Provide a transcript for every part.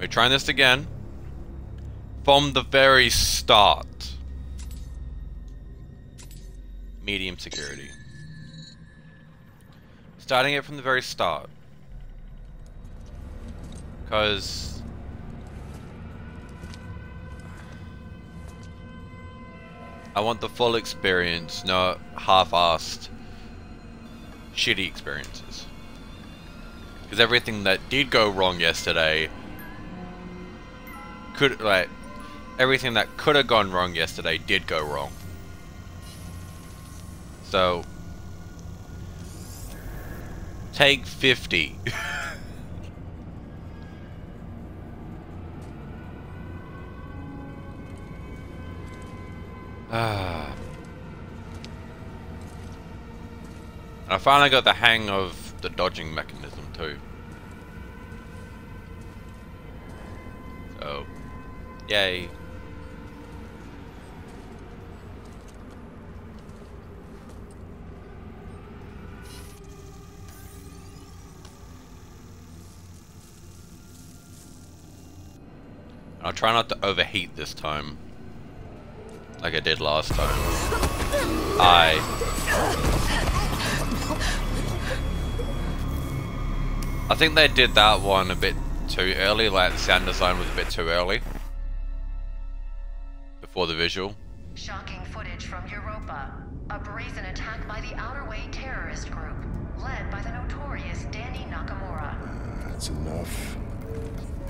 We're trying this again. From the very start. Medium security. Starting it from the very start. Because... I want the full experience, not half-assed, shitty experiences. Because everything that did go wrong yesterday could, like, everything that could have gone wrong yesterday did go wrong. So, take 50. Ah. I finally got the hang of the dodging mechanism too. Yay. I'll try not to overheat this time. Like I did last time. I... I think they did that one a bit too early, like the sound design was a bit too early. Before the visual. Shocking footage from Europa. A brazen attack by the Outer Way terrorist group, led by the notorious Dani Nakamura. That's enough.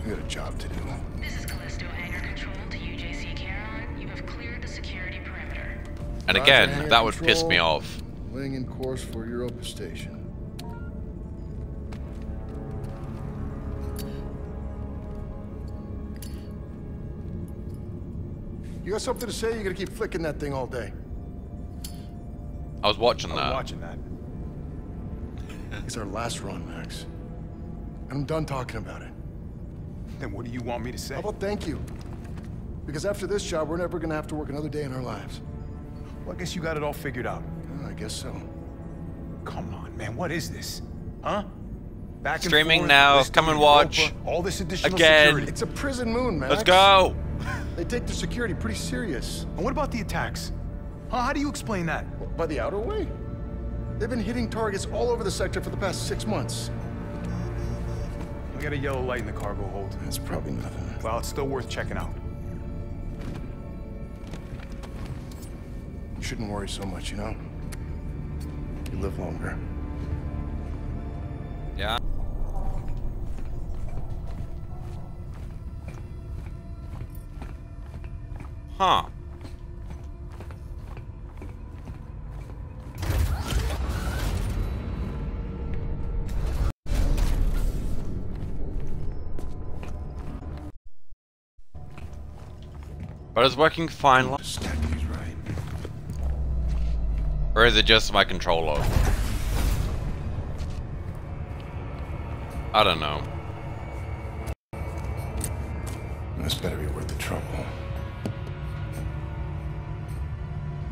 We got a job to do. This is Callisto Hangar Control to UJC Charon. You have cleared the security perimeter. And again, that would piss me off. Laying in course for Europa Station. You got something to say? You gotta keep flicking that thing all day. I was watching that. I'm that. watching that. It's our last run, Max. And I'm done talking about it. Then what do you want me to say? How about thank you? Because after this job, we're never gonna have to work another day in our lives. Well, I guess you got it all figured out. Oh, I guess so. Come on, man. What is this? Huh? Back and Streaming forth, now. Come and Europa, watch. All this additional Again. security. It's a prison moon, Max. Let's go! They take their security pretty serious. And what about the attacks? Huh? How do you explain that? By the outer way? They've been hitting targets all over the sector for the past six months. We got a yellow light in the cargo hold. That's probably nothing. Well, it's still worth checking out. You shouldn't worry so much, you know? You live longer. Yeah. Huh. But it's working fine. Or is it just my controller? I don't know. This better be worth the trouble.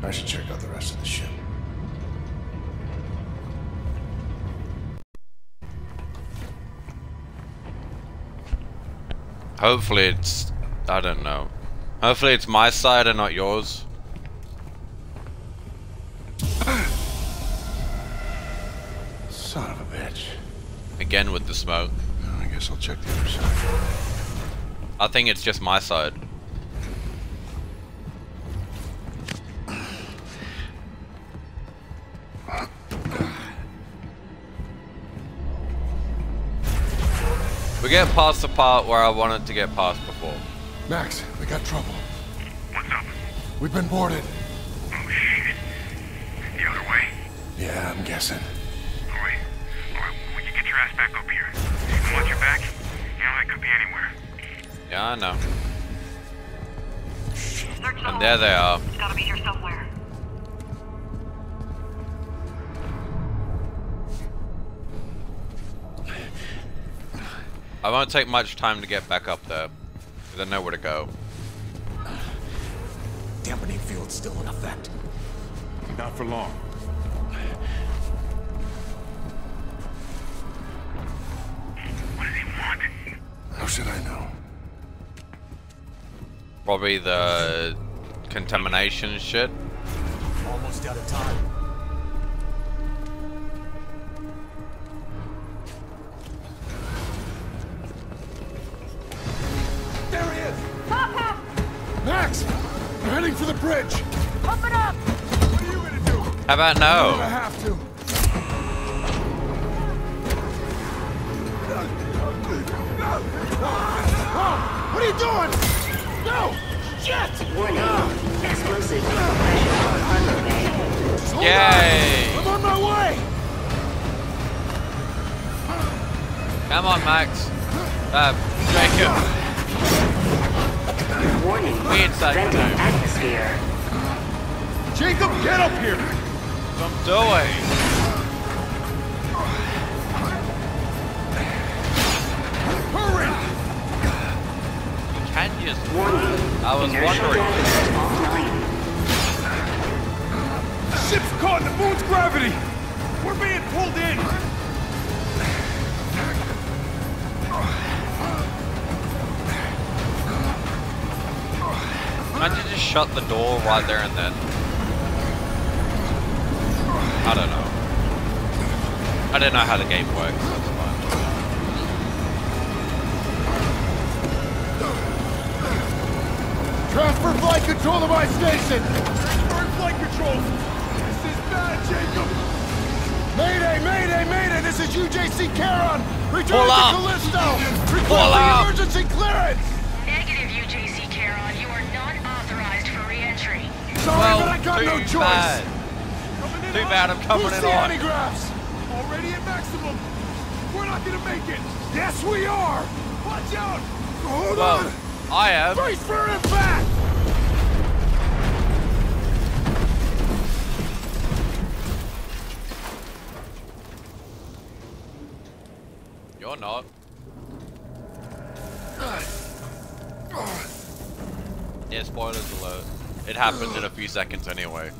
I should check out the rest of the ship. Hopefully it's... I don't know. Hopefully it's my side and not yours. Son of a bitch. Again with the smoke. I guess I'll check the other side. I think it's just my side. We get past the part where I wanted to get past before. Max, we got trouble. What's up? We've been boarded. Oh, shit. The other way? Yeah, I'm guessing. Alright. Alright, when you get your ass back up here. And once you're back, you know that could be anywhere. Yeah, I know. Search the And there they are. It's gotta be here somewhere. I won't take much time to get back up there. Because I know where to go. Dampening field's still in effect. Not for long. What does he want? How should I know? Probably the contamination shit. Almost out of time. How about no? I no? have to. What are you doing? No! Shit! Warning. Explosive pressure on cargo bay. Yay! on. I'm on my way! Come on, Max. Uh, Jacob. Warning. We inside Venting atmosphere. Jacob, get up here! I'm doing. Hurry! You can just. I was wondering. Ship's caught in the moon's gravity! We're being pulled in! You just shut the door right there and then? I don't know. I don't know how the game works. Transfer flight control to my station! Transferring flight controls! This is bad, Jacob! Mayday, mayday, mayday! This is UJC Charon! Return Pull to up. Callisto! Pull Requesting up. emergency clearance! Negative, UJC Charon. You are not authorized for re-entry. Sorry, Well, but I got no choice! bad. Too bad I'm coming in on. Already at maximum! We're not gonna make it! Yes, we are! Watch out! Hold Well, on! I am. Brace for impact! You're not. Yeah, spoilers alert. It happens in a few seconds anyway.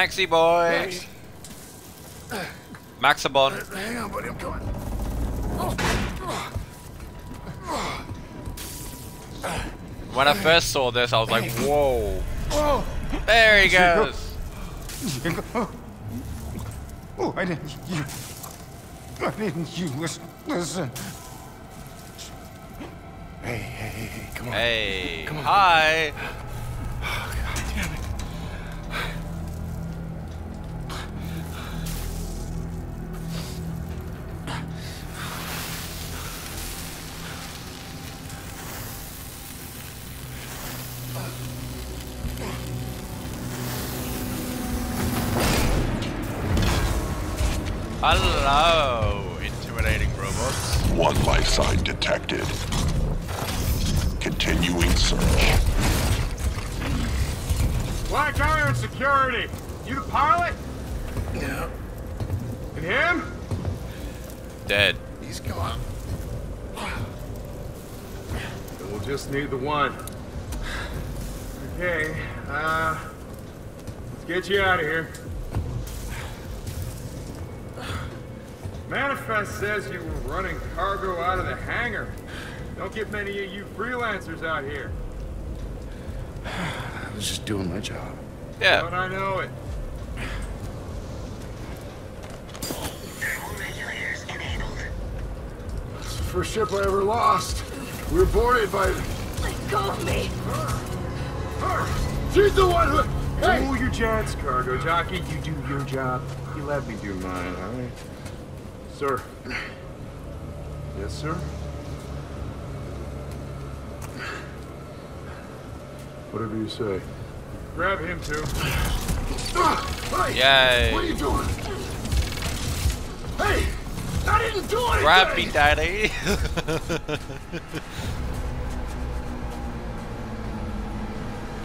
Maxi boy! Maxabon. Hang on, buddy. I'm coming. When I first saw this, I was like, whoa. There he goes. Oh, I didn't. You. I didn't. You listen. Listen. hey, hey, hey, hey, come on. Hey. Come on. Hi. Detected. Continuing search. Black Iron Security. You the pilot? Yeah, And him? Dead. he's gone. Then we'll just need the one. Okay, uh, let's get you out of here. Manifest says you were running cargo out of the hangar. Don't get many of you freelancers out here. I was just doing my job. Yeah. But I know it. Thermal regulators enabled. It's the first ship I ever lost. We were boarded by. Let go of me! her. She's the one who. Hey! Cool your jets, cargo jockey. You do your job. You let me do mine, all right? Sir. Yes, sir? Whatever you say. Grab him, too. Hey, Yay. What are you doing? Hey! I didn't do anything! Grab me, daddy.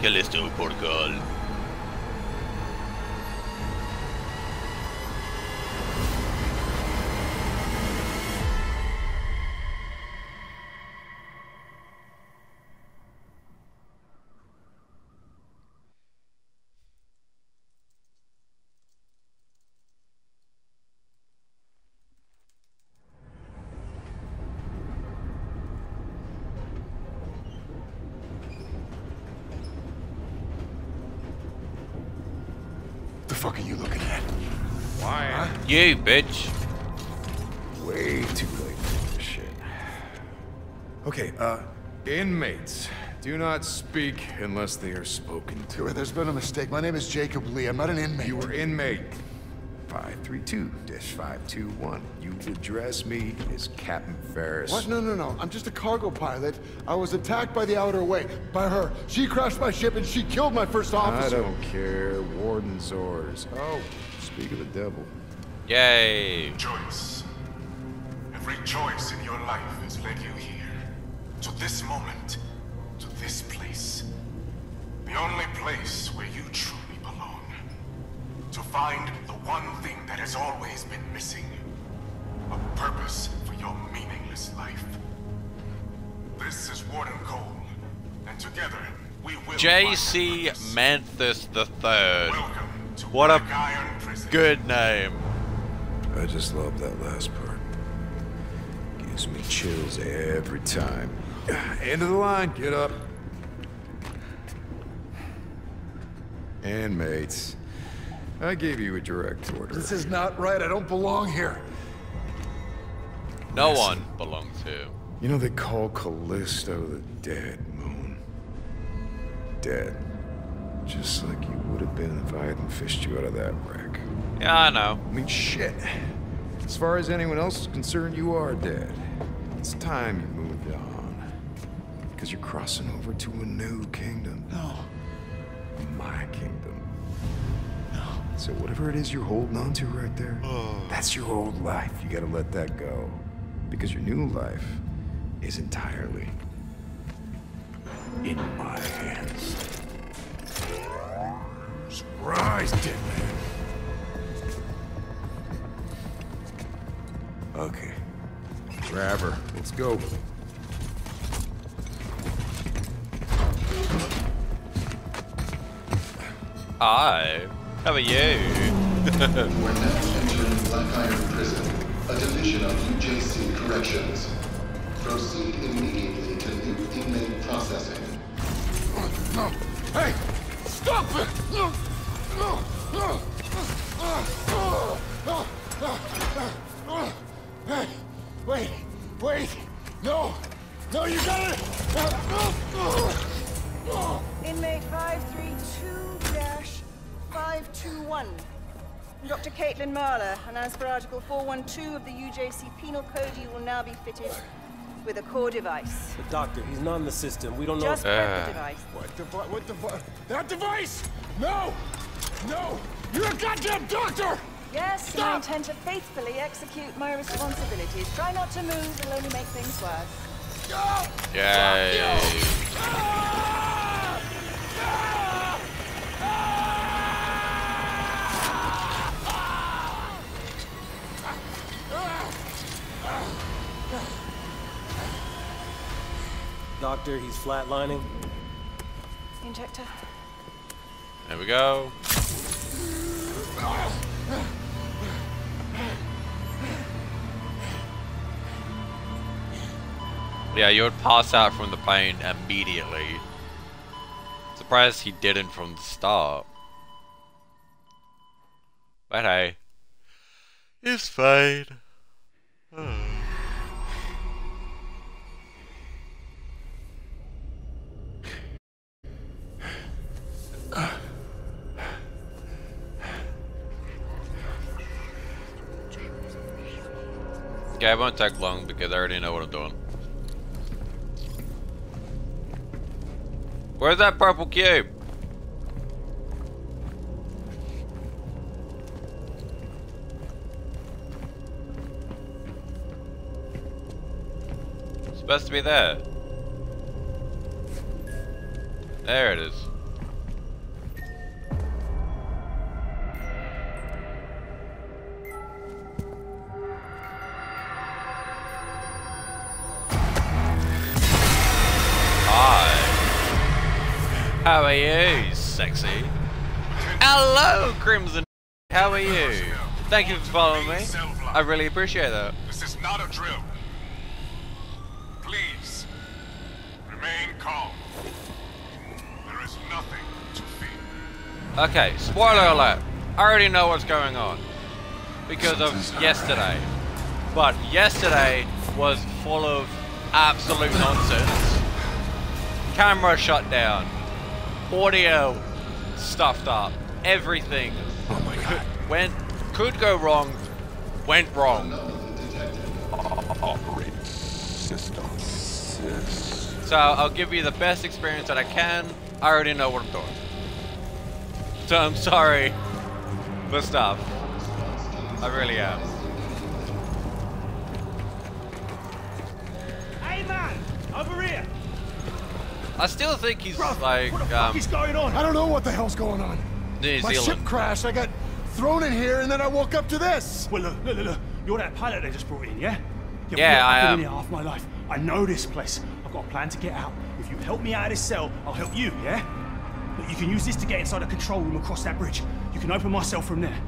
Callisto Protocol. fuck are You, bitch. Way too late for this shit. Okay, uh, inmates. Do not speak unless they are spoken to. There's been a mistake. My name is Jacob Lee. I'm not an inmate. You were inmate 532-521. You address me as Captain Ferris. What? No, no, no. I'm just a cargo pilot. I was attacked by the Outer Way. By her. She crashed my ship and she killed my first officer. I don't care. Warden's orders. Oh, speak of the devil. Yay. Choice. Every choice in your life has led you here. To this moment. To this place. The only place where you truly belong. To find the one thing that has always been missing. A purpose for your meaningless life. This is Warden Cole. And together, we will J.C. Manthus the Third. Welcome to What a Iron Prison. good name. I just love that last part. Gives me chills every time. End of the line, get up. And mates, I gave you a direct order. This is not right. I don't belong here. No one belongs here. You know they call Callisto the dead moon. Dead. Just like you would have been if I hadn't fished you out of that wreck. Yeah, I know. I mean, shit. As far as anyone else is concerned, you are dead. It's time you moved on. Because you're crossing over to a new kingdom. No. My kingdom. No. So whatever it is you're holding on to right there, that's your old life. You gotta let that go. Because your new life is entirely in my hands. Surprise, dead Okay. Grab her. Let's go. Hi. How are you? We're now entering Black Iron Prison, a division of UJC Corrections. Proceed immediately to new inmate processing. No. Hey! Stop it! No! No! No! Hey! Wait! Wait! No! No, you got it! Inmate 532-521. Dr. Caitlin Mahler, and as per Article 412 of the UJC Penal Code, you will now be fitted with a core device. The doctor, he's not in the system. We don't know. Just if... prep Ah. the device. What device? What device? That device! No! No! You're a goddamn doctor! Yes, Stop! I intend to faithfully execute my responsibilities. Try not to move, it'll only make things worse. No! Yay. Doctor, he's flatlining. Injector. There we go. Yeah, you would pass out from the pain immediately. Surprised he didn't from the start. But hey, it's fine. Okay, it won't take long because I already know what I'm doing. Where's that purple cube? Supposed to be there. There it is. Sexy? Hello, Crimson. How are you? Thank you for following me. I really appreciate that. This is not a drill. Please, remain calm. There is nothing to fear. Okay, spoiler alert. I already know what's going on because of yesterday. But yesterday was full of absolute nonsense. Camera shut down, audio stuffed up, everything Oh my god. went could go wrong, went wrong. Operating system. So I'll give you the best experience that I can. I already know what I'm doing. So I'm sorry for stuff. I really am. I still think he's like what the fuck um, is going on? I don't know what the hell's going on. New My ship crashed. I got thrown in here, and then I woke up to this. Well, look, look, look, look. You're that pilot they just brought in, yeah? Yeah, look, I I've been here half my life. I know this place. I've got a plan to get out. If you help me out of this cell, I'll help you, yeah? Look, you can use this to get inside the control room across that bridge. You can open my cell from there.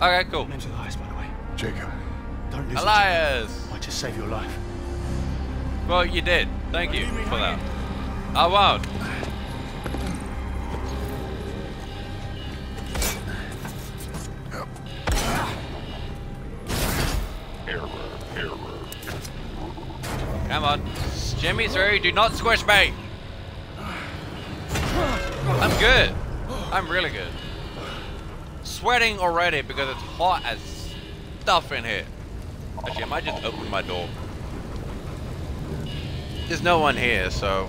Okay, cool. Name's Elias, by the way. Jacob. Don't lose it, Elias. Jacob. I just saved your life. Well, you did. Thank you for that. I won't. Come on. Jimmy through. Do not squish me. I'm good. I'm really good. Sweating already because it's hot as stuff in here. Actually, I might just open my door. There's no one here, so...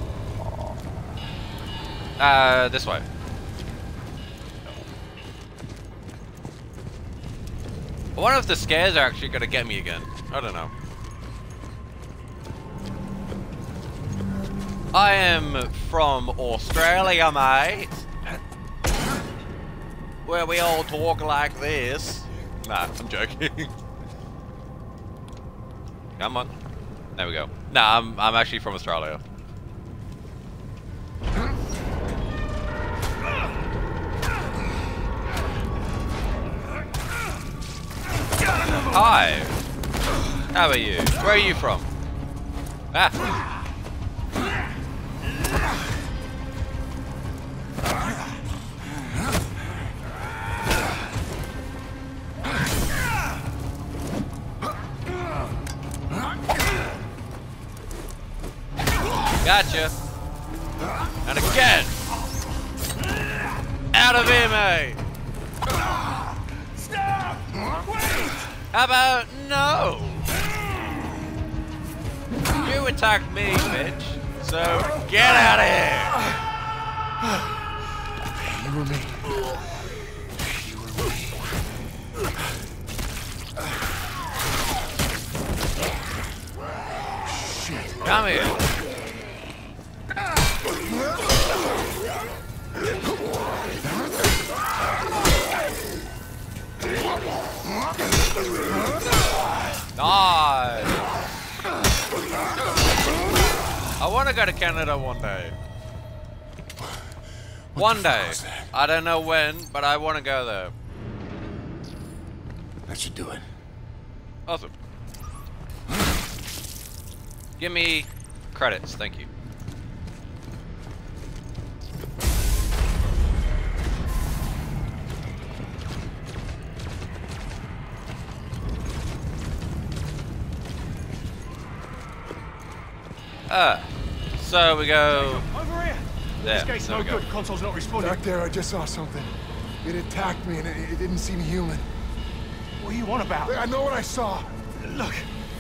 Uh, this way. I wonder if the scares are actually gonna get me again. I don't know. I am from Australia, mate. Where we all talk like this. Nah, I'm joking. Come on. There we go. Nah, I'm, I'm actually from Australia. Hi. How are you? Where are you from? Ah. Gotcha. And again. Out of here, mate. Stop! Wait! How about no? You attacked me, bitch. So get out of here. You were me. Come here. To go to Canada one day. One day. I don't know when, but I want to go there. That should do it. Awesome. Give me credits, thank you. Ah, so we go Over here. there. This gate's there no we go. good. Console's not responding. Back there, I just saw something. It attacked me, and it, it didn't seem human. What are you on about? I know what I saw. Look,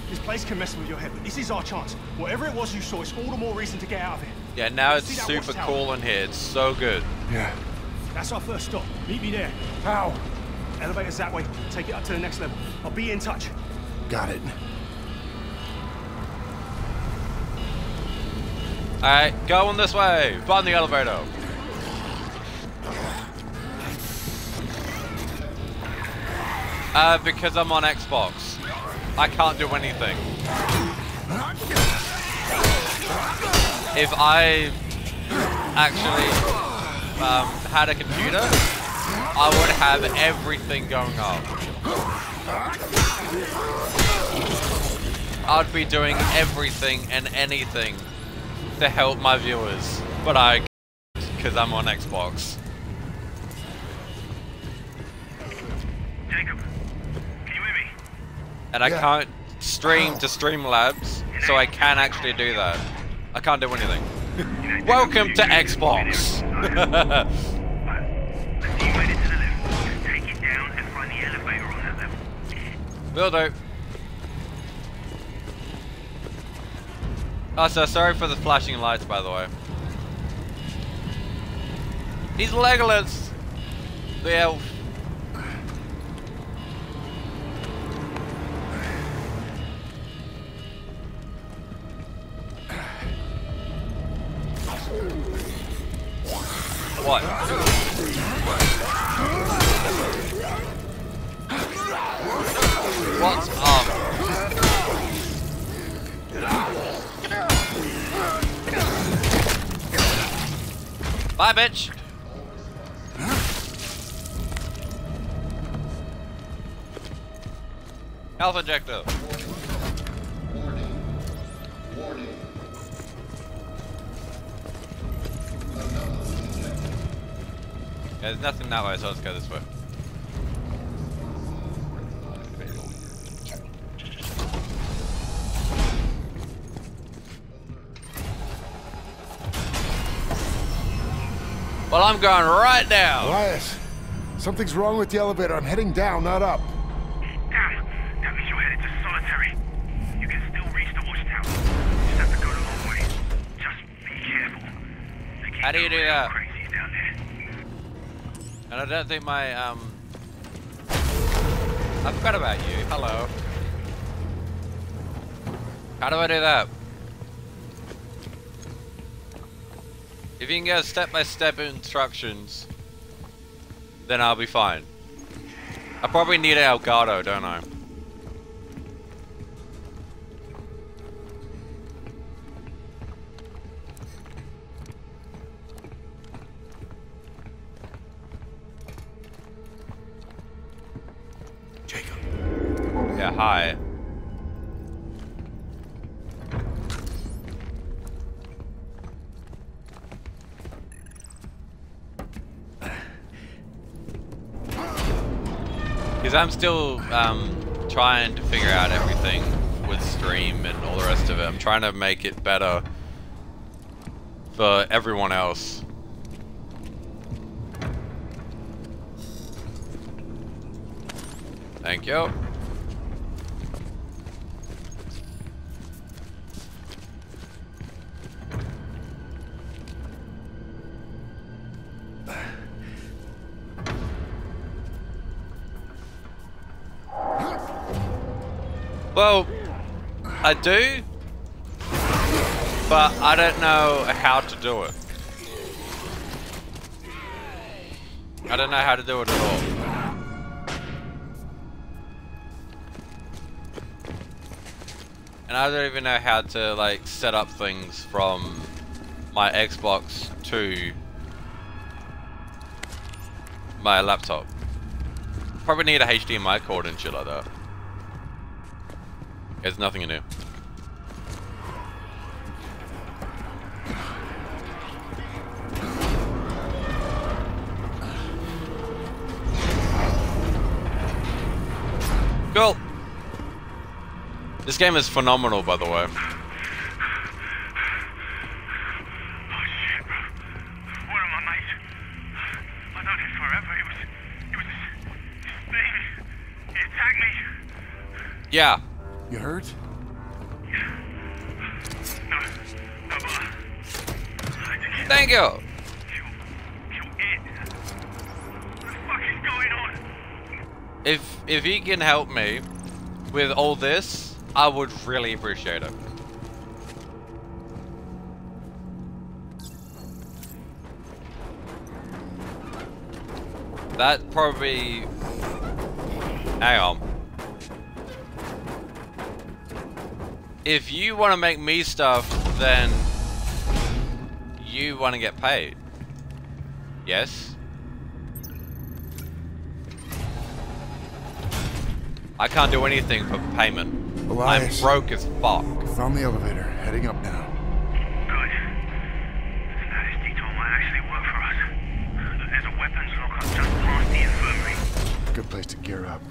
this place can mess with your head, but this is our chance. Whatever it was you saw, it's all the more reason to get out of here. Yeah, now it's See that super cool in here. It's so good. Yeah. That's our first stop. Meet me there. How? Elevator's that way. Take it up to the next level. I'll be in touch. Got it. Alright, going this way. Find the elevator. Uh, because I'm on Xbox. I can't do anything. If I actually um, had a computer, I would have everything going on. I'd be doing everything and anything to help my viewers, but I because I'm on Xbox. Jacob, can you hear me? And I Yeah. can't stream to Streamlabs, so I can actually do that. I can't do anything. Welcome to Xbox. I see Oh, so sorry for the flashing lights, by the way. He's Legolas, the elf. What? What's Bye, bitch. Health injector. Yeah, there's nothing that way, so let's go this way. Well, I'm going right now. Elias, something's wrong with the elevator. I'm heading down, not up. Damn, that means you're headed to solitary. You can still reach the watchtower. Just have to go the long way. Just be careful. They keep How do you do that? Down there. And I don't think my, um... I forgot about you. Hello. How do I do that? If you can get step-by-step instructions, then I'll be fine. I probably need a Elgato, don't I? Jacob. Yeah, hi. Because I'm still um, trying to figure out everything with stream and all the rest of it. I'm trying to make it better for everyone else. Thank you. Well, I do, but I don't know how to do it. I don't know how to do it at all. And I don't even know how to like set up things from my Xbox to my laptop. Probably need a HDMI cord and shit like that. There's nothing new. Cool. This game is phenomenal, by the way. Yeah. You hurt? Thank you. If if he can help me with all this, I would really appreciate it. That probably. Hang on. If you want to make me stuff, then you want to get paid. Yes? I can't do anything for payment. Elias. I'm broke as fuck. Found the elevator. Heading up now. Good. Status detail might actually work for us. There's a weapons lockup just past the infirmary. Good place to gear up.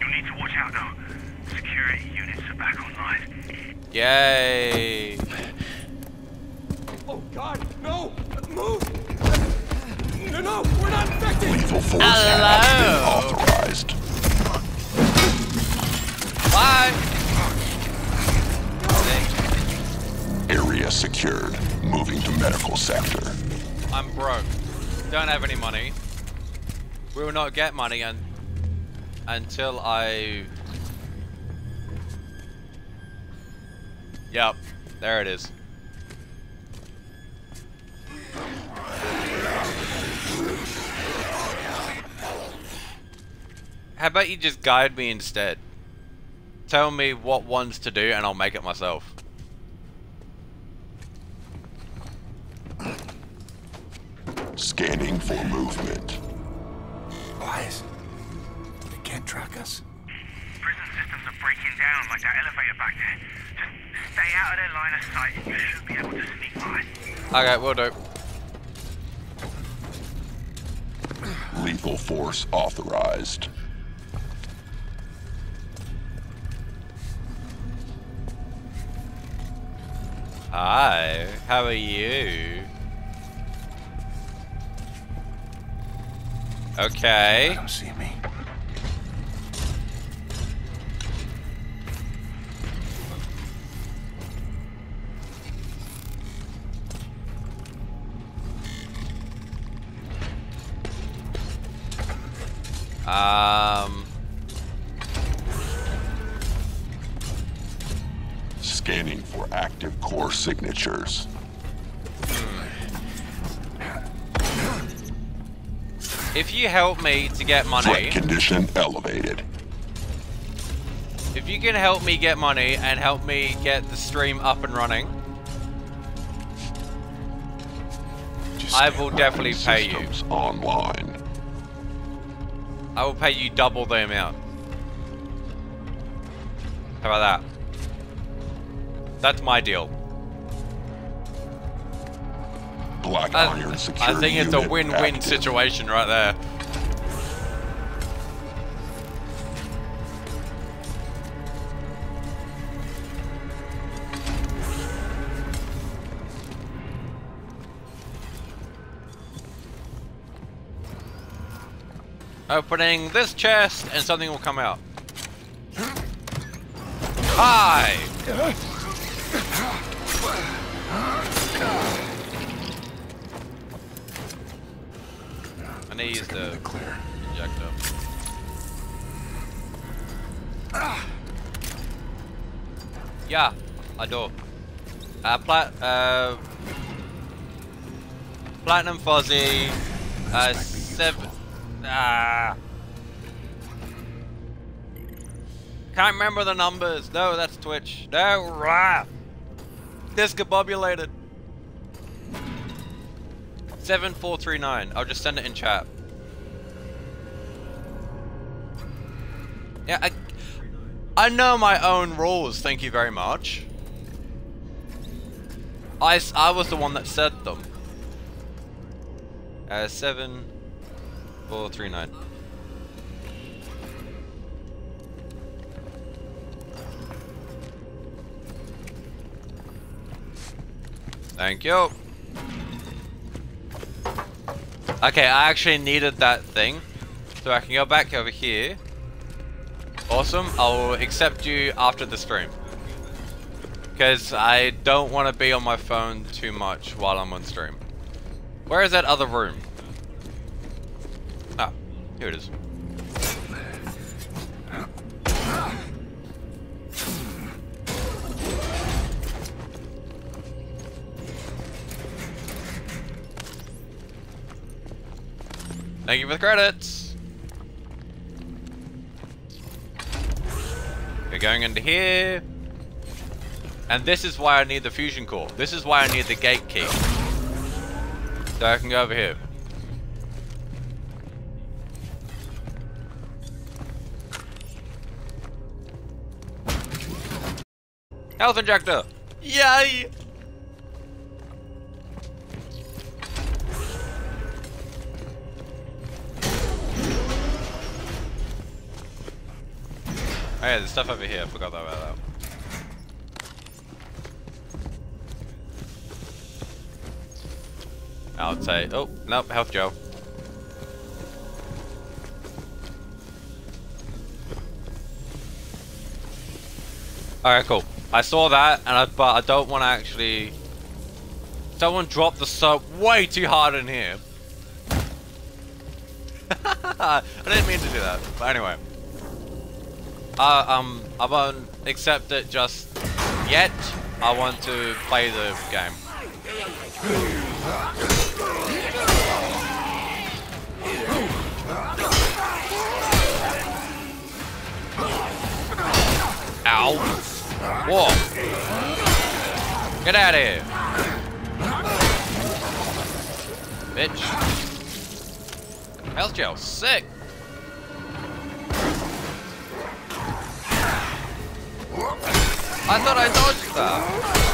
You'll need to watch out though. Security units are back online. Yay! Oh God, no! Move! No, no, we're not infected! Lethal force has been authorized. Bye! Area secured. Moving to medical sector. I'm broke. Don't have any money. We will not get money un until I... Yep, there it is. How about you just guide me instead? Tell me what ones to do and I'll make it myself. Scanning for movement. Wise. They can't track us. Prison systems are breaking down like that elevator back there. Just stay out of their line of sight you should be able to sneak by. Okay, we'll do. Lethal force authorized. Hi, how are you? Okay. Come see me. Um. Scanning for active core signatures. If you help me to get money, Threat condition elevated. if you can help me get money and help me get the stream up and running, I will definitely pay you. Online. I will pay you double the amount. How about that? That's my deal. Black I, iron security I think it's a win-win situation right there. Opening this chest and something will come out. Hi! I need to use the injector. Yeah, I do. Uh, plat, uh, platinum fuzzy, uh. Ah. Can't remember the numbers. No, that's Twitch. No, rah. Discombobulated. 7439. I'll just send it in chat. Yeah, I, I know my own rules, thank you very much. I, I was the one that said them. Uh, 7439. Thank you. Okay, I actually needed that thing. So I can go back over here. Awesome. I'll accept you after the stream. Because I don't want to be on my phone too much while I'm on stream. Where is that other room? Here it is. Thank you for the credits. We're going into here. And this is why I need the fusion core. This is why I need the gate key. So I can go over here. Health injector! Yay! Oh yeah, there's stuff over here. I forgot about that. I'll say, oh, nope, health Joe. Alright, cool. I saw that, and I, but I don't want to actually... Someone dropped the soap way too hard in here. I didn't mean to do that, but anyway. Uh, um, I won't accept it just yet. I want to play the game. Ow. Whoa. Get out of here. Bitch. Health gel, sick. I thought I dodged that.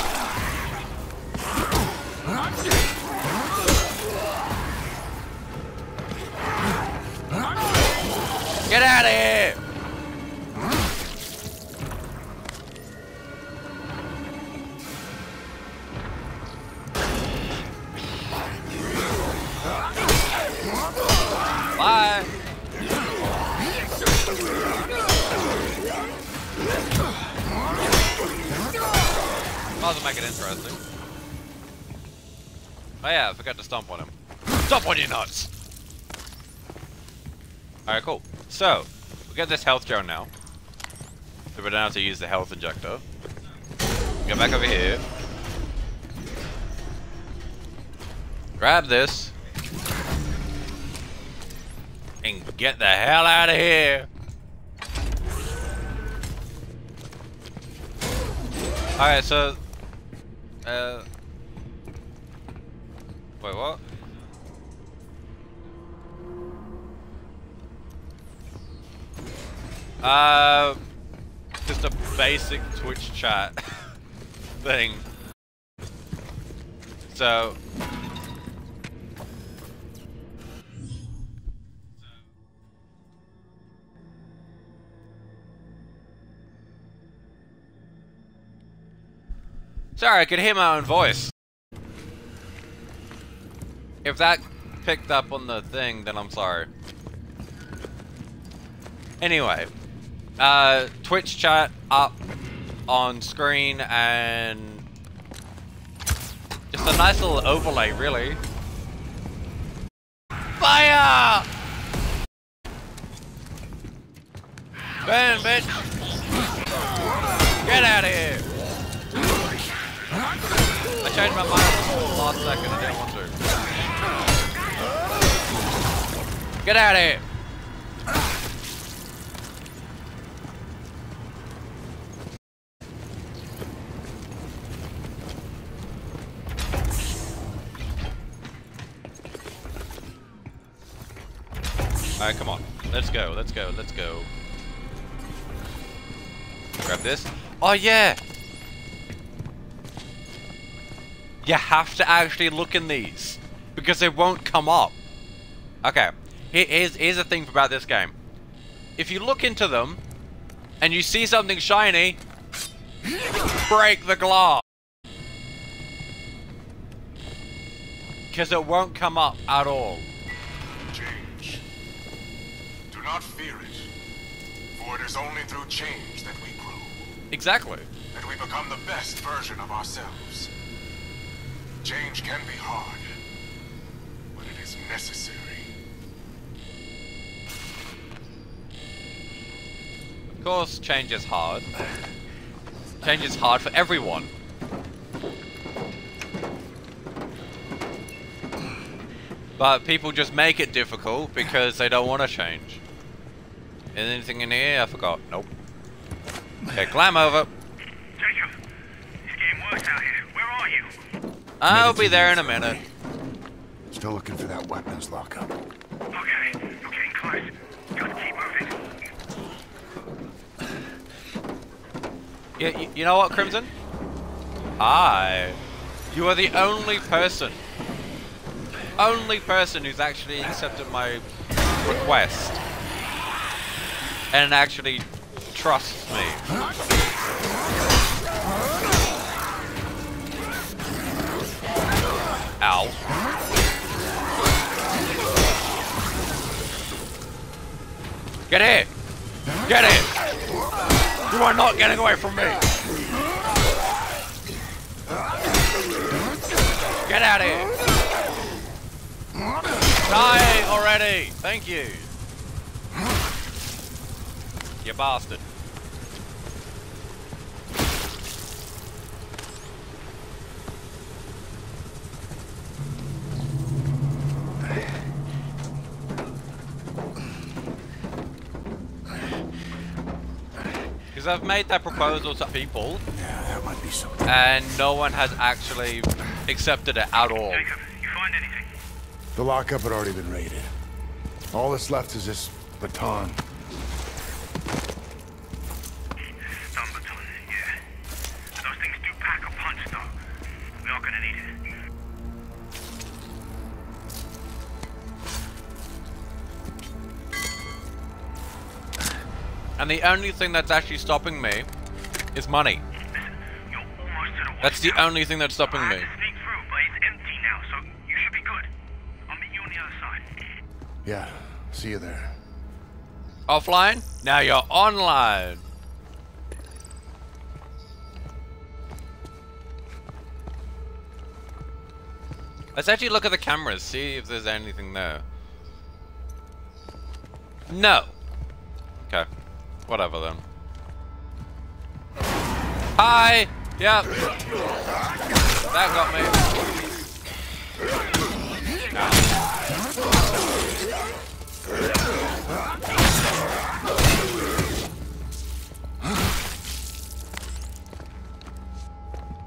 Get out of here! Bye! Might as well make it interesting. Oh yeah, I forgot to stomp on him. Stomp on your nuts! Alright, cool. So, we get this health drone now. So we don't have to use the health injector. Get back over here. Grab this. And get the hell out of here! Alright, so... Uh... Wait, what? Uh... Just a basic Twitch chat thing. So... Sorry, I could hear my own voice. If that picked up on the thing, then I'm sorry. Anyway, uh, Twitch chat up on screen and just a nice little overlay, really. Fire! Burn, bitch! Get out of here! I changed my mind last second, I didn't want to. Get out of here! Alright, come on. Let's go, let's go, let's go. Grab this. Oh yeah! You have to actually look in these. Because they won't come up. Okay. Here's, here's the thing about this game. If you look into them, and you see something shiny, break the glass. Because it won't come up at all. Change. Do not fear it. For it is only through change that we grow. Exactly. That we become the best version of ourselves. Change can be hard, but it is necessary. Of course, change is hard. Change is hard for everyone. But people just make it difficult because they don't want to change. Is anything in here? I forgot. Nope. Okay, climb over. Jacob, it's getting worse out here. Where are you? I'll be there in a minute. Still looking for that weapons lockup. Okay, you're getting close. Gotta keep moving. You, you, you know what, Crimson? I. You are the only person. Only person who's actually accepted my request. And actually trusts me. Ow. Get it! Get it! You are not getting away from me! Get out of here! Die already! Thank you! You bastard. Because I've made that proposal to people. Yeah, that might be so. And no one has actually accepted it at all. Jacob, you find anything? The lockup had already been raided. All that's left is this baton. Stun baton, yeah. Those things do pack a punch, though. We are not gonna need it. And the only thing that's actually stopping me is money. You're almost to the That's the only thing that's stopping me. had to sneak through, but it's empty now, so you should be good. I'll meet you on the other side. Yeah, see you there. Offline? Now you're online. Let's actually look at the cameras, see if there's anything there. No. Okay. Whatever then. Hi! Yep. That got me.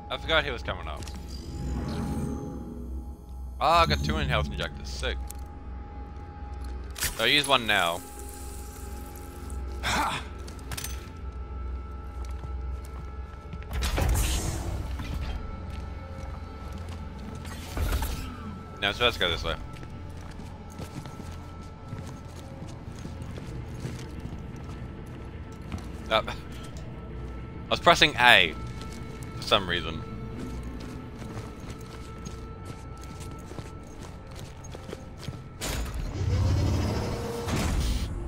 I forgot he was coming up. Ah, I got two in health injectors. Sick. I'll use one now. No, so let's go this way. Up. I was pressing A for some reason.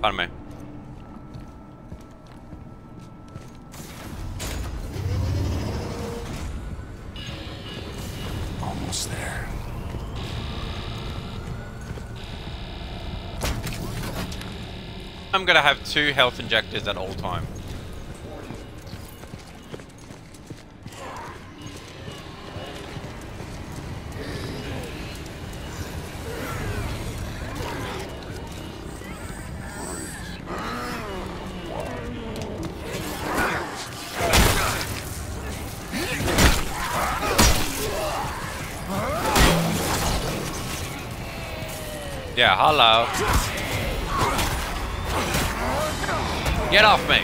Pardon me. I'm gonna have two health injectors at all time. Get off me.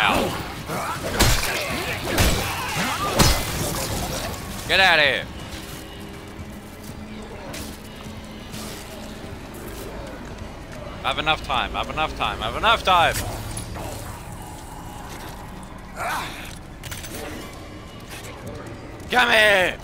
Ow. Get out of here. I have enough time. I have enough time. I have enough time. Come here.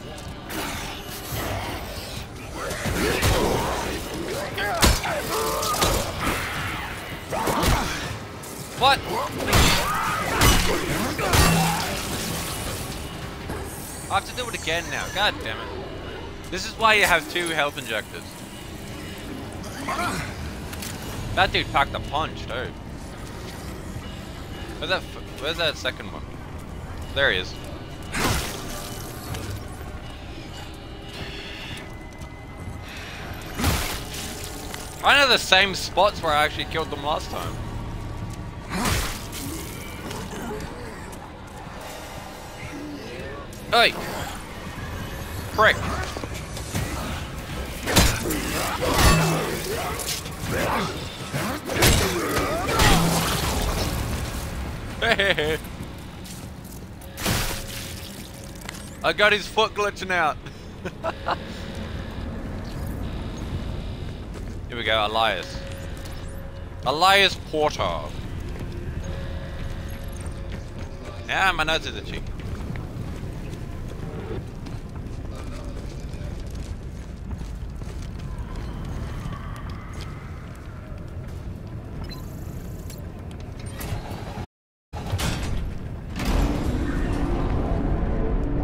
God damn it. This is why you have two health injectors. That dude packed a punch, dude. Where's that, where's that second one? There he is. I know the same spots where I actually killed them last time. Hey! Prick! Hey! I got his foot glitching out. Here we go, Elias. Elias Porter. Yeah, my nose is itchy.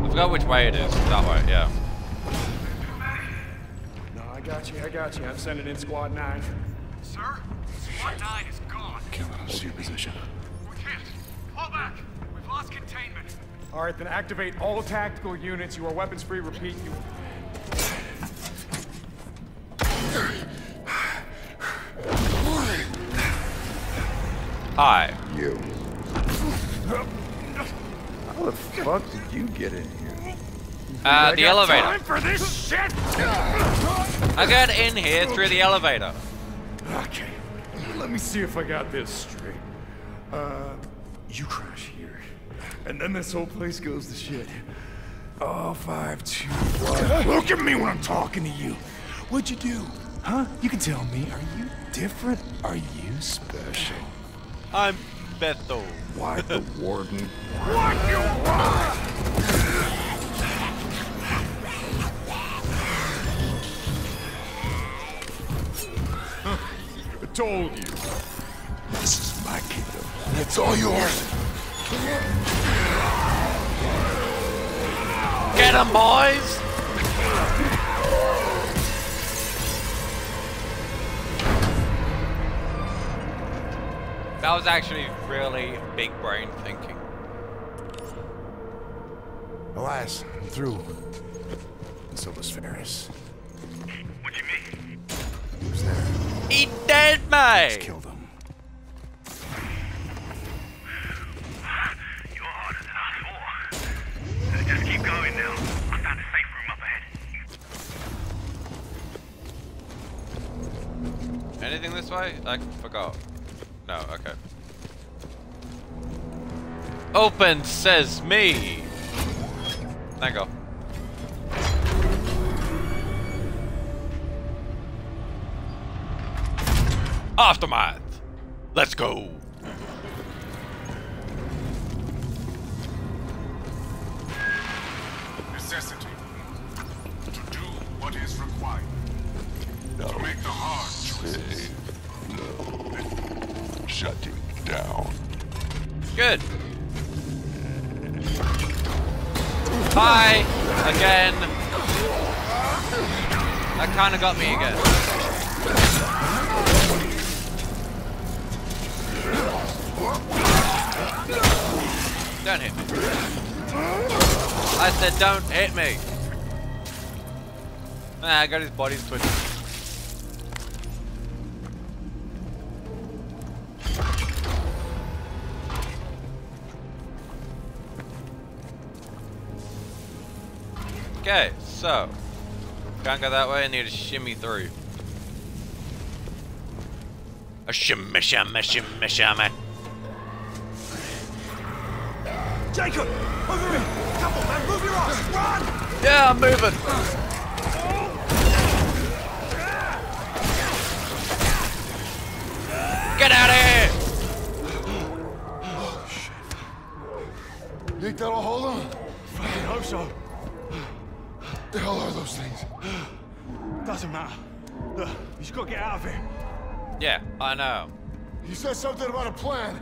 I forgot which way it is. That way, yeah. No, I got you, I got you. I'm sending in Squad 9. Sir? Squad 9 is gone. Can't let them see your position. We can't. Fall back. We've lost containment. All right, then activate all tactical units. You are weapons free. Repeat, you... Hi. You. How the fuck did you get in here? Uh, I the got elevator. time for this shit! I got in here through the elevator. Okay, let me see if I got this straight. Uh, you crash here, and then this whole place goes to shit. Oh, five, two, one. Look at me when I'm talking to you. What'd you do? Huh? You can tell me. Are you different? Are you special? I'm Bethel. Why the warden? What you want? I told you. This is my kingdom. It's all yours. Get 'em, boys! That was actually really big brain thinking. Elias, I'm through. And so was Ferris. What you mean? He was there. He dead, mate! Killed him. You're harder than I thought. Just keep going now. I found a safe room up ahead. Anything this way? I forgot. No, okay. Open says me. Thank. Aftermath. Let's go. Got me again. Don't hit me. I said don't hit me. Ah, I got his body twitching. Okay, so can't go that way. I need to shimmy through. A shimmy, shimmy, shimmy, shimmy. Jacob! Over here! Come on, man! Move your ass! Run! Yeah, I'm moving. Yeah, I know. You said something about a plan.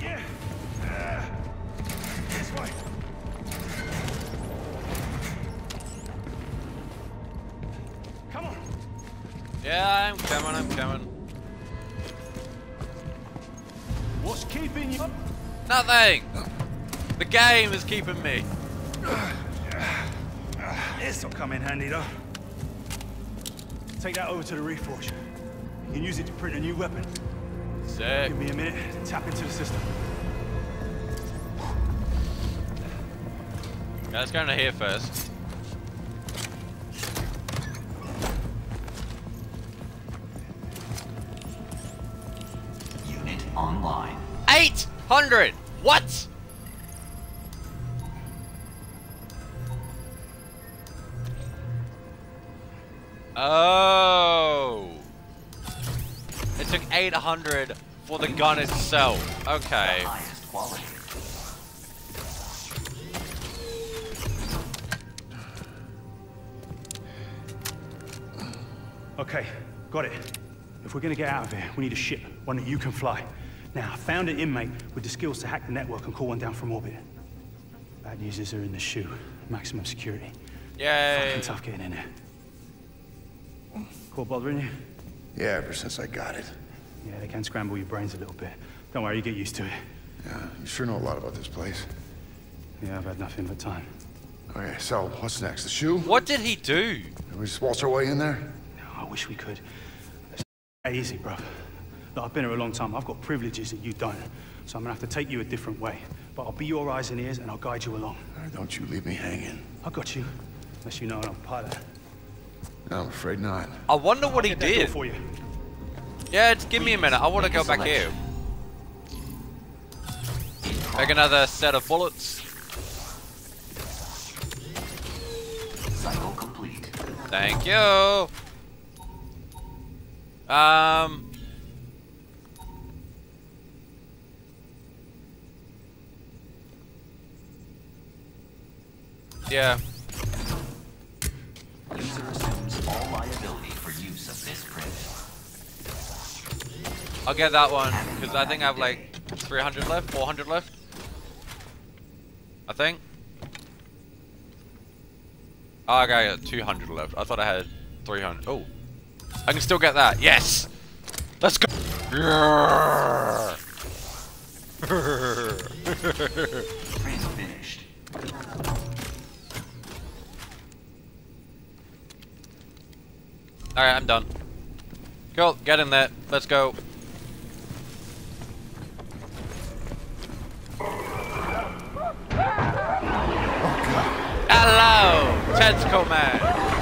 Yeah. Uh, this way. Come on. Yeah, I'm coming, I'm coming. What's keeping you? Nothing! The game is keeping me. This'll come in handy, though. Take that over to the Reforge. You can use it to print a new weapon. Sick. Give me a minute to tap into the system. Yeah, let's go into here first. Unit online. 800! What? Oh. 800 for the gun itself. Okay. Okay, got it. If we're gonna get out of here, we need a ship, one that you can fly. Now, I found an inmate with the skills to hack the network and call one down from orbit. Bad news is they're in the shoe. Maximum security. Yay. Fucking tough getting in there. Caught bothering you? Yeah, ever since I got it. Yeah, they can scramble your brains a little bit. Don't worry, you get used to it. Yeah, you sure know a lot about this place. Yeah, I've had nothing but time. Okay, so what's next? The shoe? What did he do? We just waltz our way in there? No, I wish we could. It's easy, bruv. Look, I've been here a long time. I've got privileges that you don't. So I'm gonna have to take you a different way. But I'll be your eyes and ears and I'll guide you along. don't you leave me hanging. I got you. Unless you know I'm a pilot. No, I'm afraid not. I wonder what he Get that door did. for you. Yeah, just give me a minute. I want to go back here. Make another set of bullets. Cycle complete. Thank you. Um. Yeah. I'll get that one because I think I have like 300 left, 400 left. I think. Oh, I got 200 left. I thought I had 300. Oh, I can still get that. Yes. Let's go. Print finished. All right, I'm done. Cool, get in there. Let's go. Hello, Tentacle Man.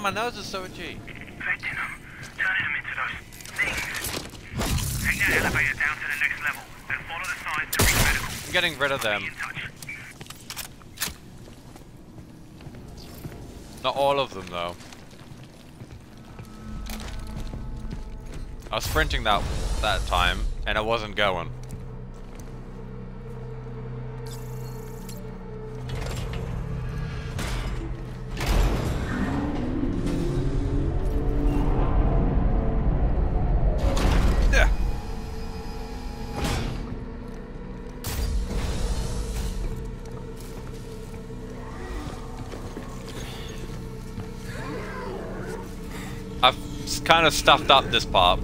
My nose is so itchy. Turning them into those things. Take that elevator down to the next level, then follow the signs to reach medical. I'm getting rid of them. Not all of them, though. I was sprinting that that time, and I wasn't going. Kind of stuffed up this part.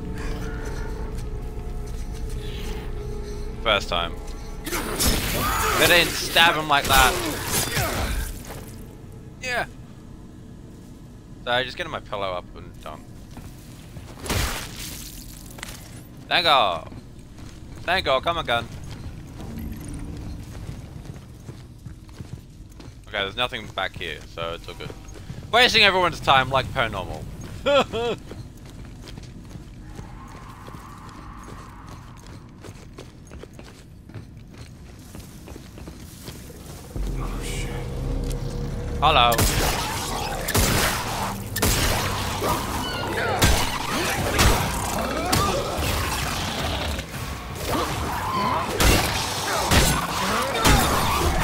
First time. They didn't stab him like that. Yeah. So I just getting my pillow up and done. Thank God. Thank God, come on, gun. Okay, there's nothing back here, so it's all good. Wasting everyone's time like paranormal. Hello.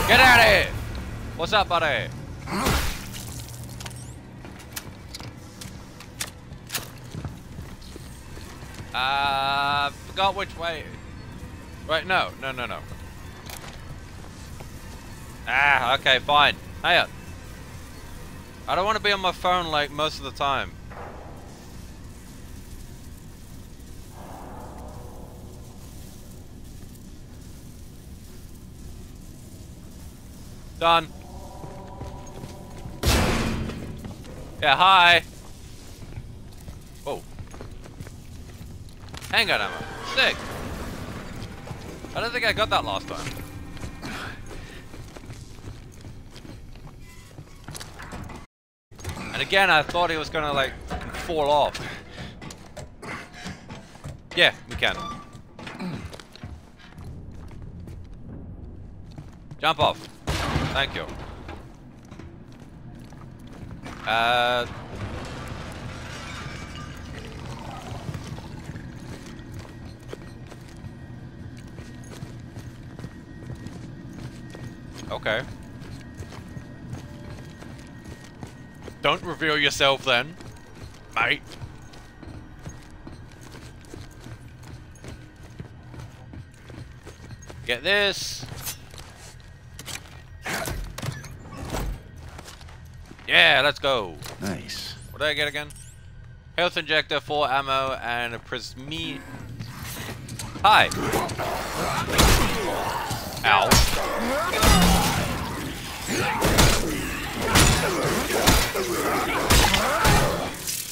Get out of here! What's up, buddy? Uh, forgot which way. Right, no, no, no, no. Ah, okay, fine. Hey, uh, I don't want to be on my phone like most of the time. Done. Yeah, hi. Oh. hang on, Emma. Sick. I don't think I got that last time. And again, I thought he was gonna like fall off. Yeah, we can. Jump off. Thank you. Uh. Okay. Don't reveal yourself then, mate. Get this. Yeah, let's go. Nice. What did I get again? Health injector, full ammo, and a prisme. Hi. Ow.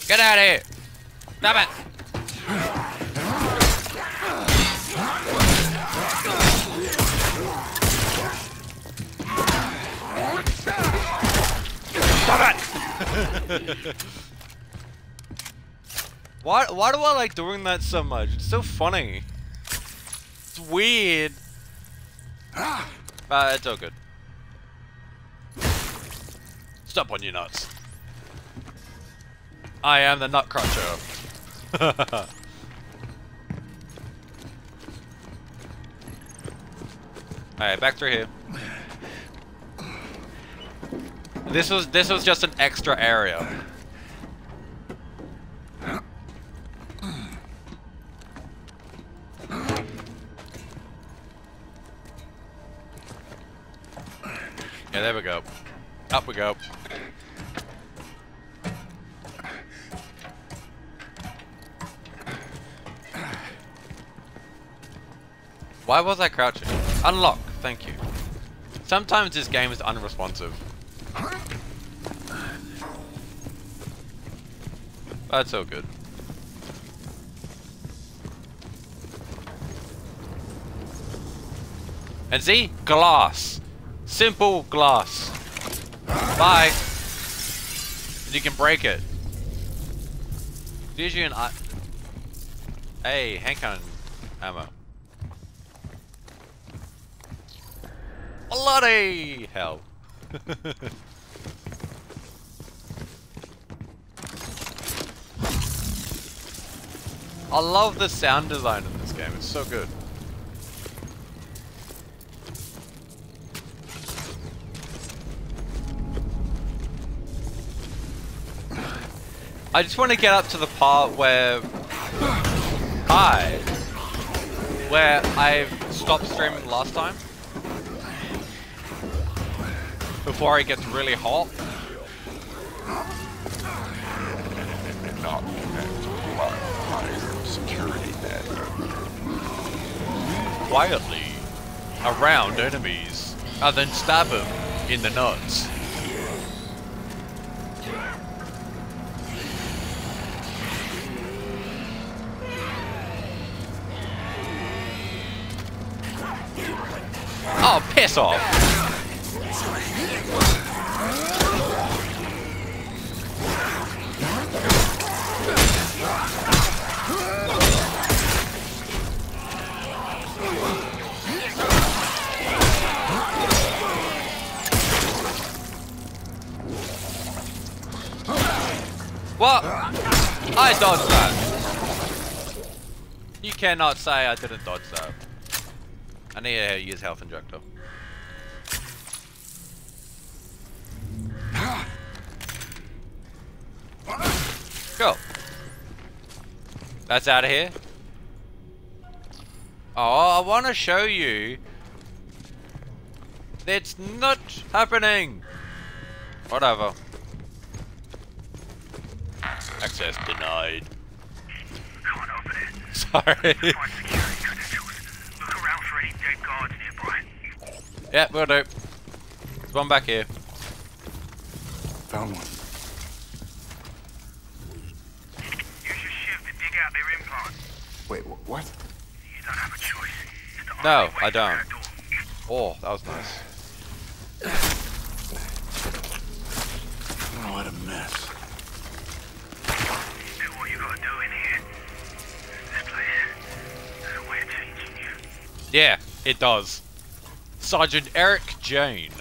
Get out of here! Stop it! Stop it! why, why do I like doing that so much? It's so funny. It's weird. Ah. But it's all good. Stop on your nuts. I am the nut cruncher. Alright, back through here. This was this was just an extra area. Yeah, there we go. Up we go. Why was I crouching? Unlock, thank you. Sometimes this game is unresponsive. That's so good. And see? Glass. Simple glass. Bye. You can break it. It's usually an Hey, handgun ammo. Bloody hell. I love the sound design in this game, it's so good. I just want to get up to the part where... Hi! Where I stopped streaming last time. Before it gets really hot. Quietly. Around enemies. And then stab them in the nuts. Oh, piss off! What? I dodged that. You cannot say I didn't dodge that. I need to use health injector. Go. That's out of here. Oh, I want to show you. It's not happening. Whatever. Access denied. Can't open it. Sorry. Find security credentials. Look around for any dead guards nearby. yeah, we'll do. There's one back here. Found one. Use your shiv to dig out their implant. Wait, wh- what? You don't have a choice. No, I don't. Oh, that was nice. Oh, what a mess. It does. Sergeant Eric Jane.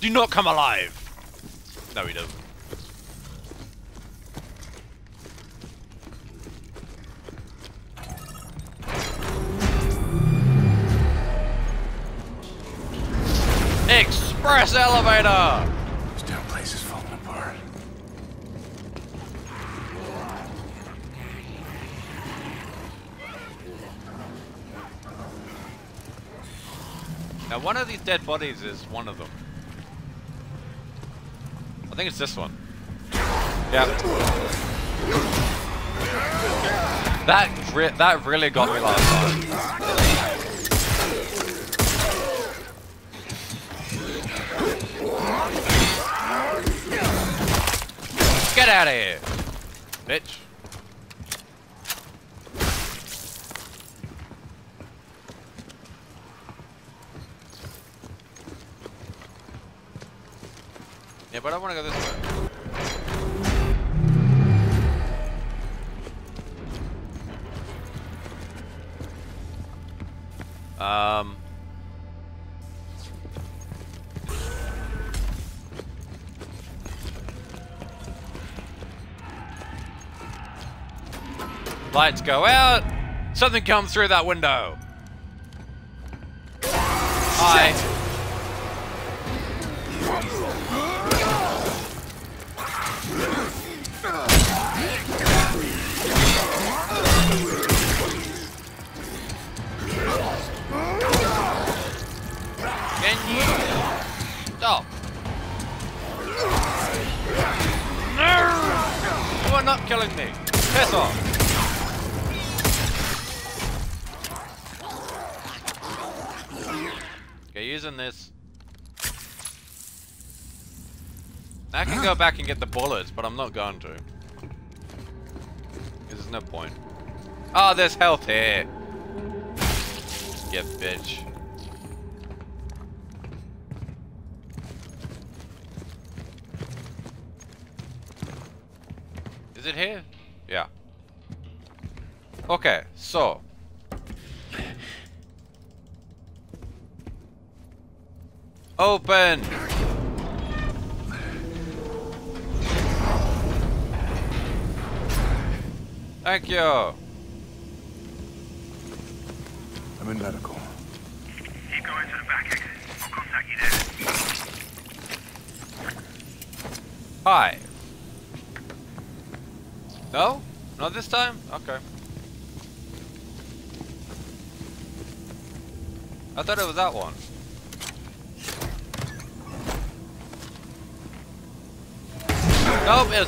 Do not come alive. No, he doesn't. Express elevator! This damn place is falling apart. Now, one of these dead bodies is one of them. I think it's this one. Yeah. That re that really got me last time. Get out of here, Lights go out. Something comes through that window. Hi. Back and get the bullets, but I'm not going to. 'Cause There's no point. Oh, there's health here. Yeah, bitch.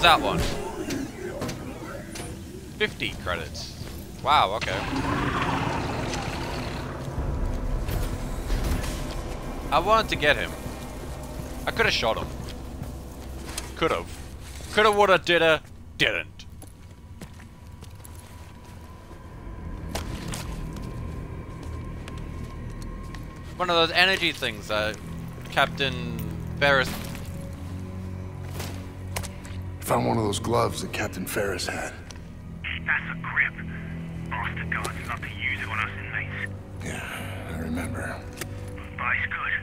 That one. 50 credits. Wow, okay. I wanted to get him. I could have shot him. Could have. Could have, would have, did have, didn't. One of those energy things that Captain Ferris. Found one of those gloves that Captain Ferris had. That's a GRP. Bastard guards love to use it on us inmates. Yeah, I remember. But it's good.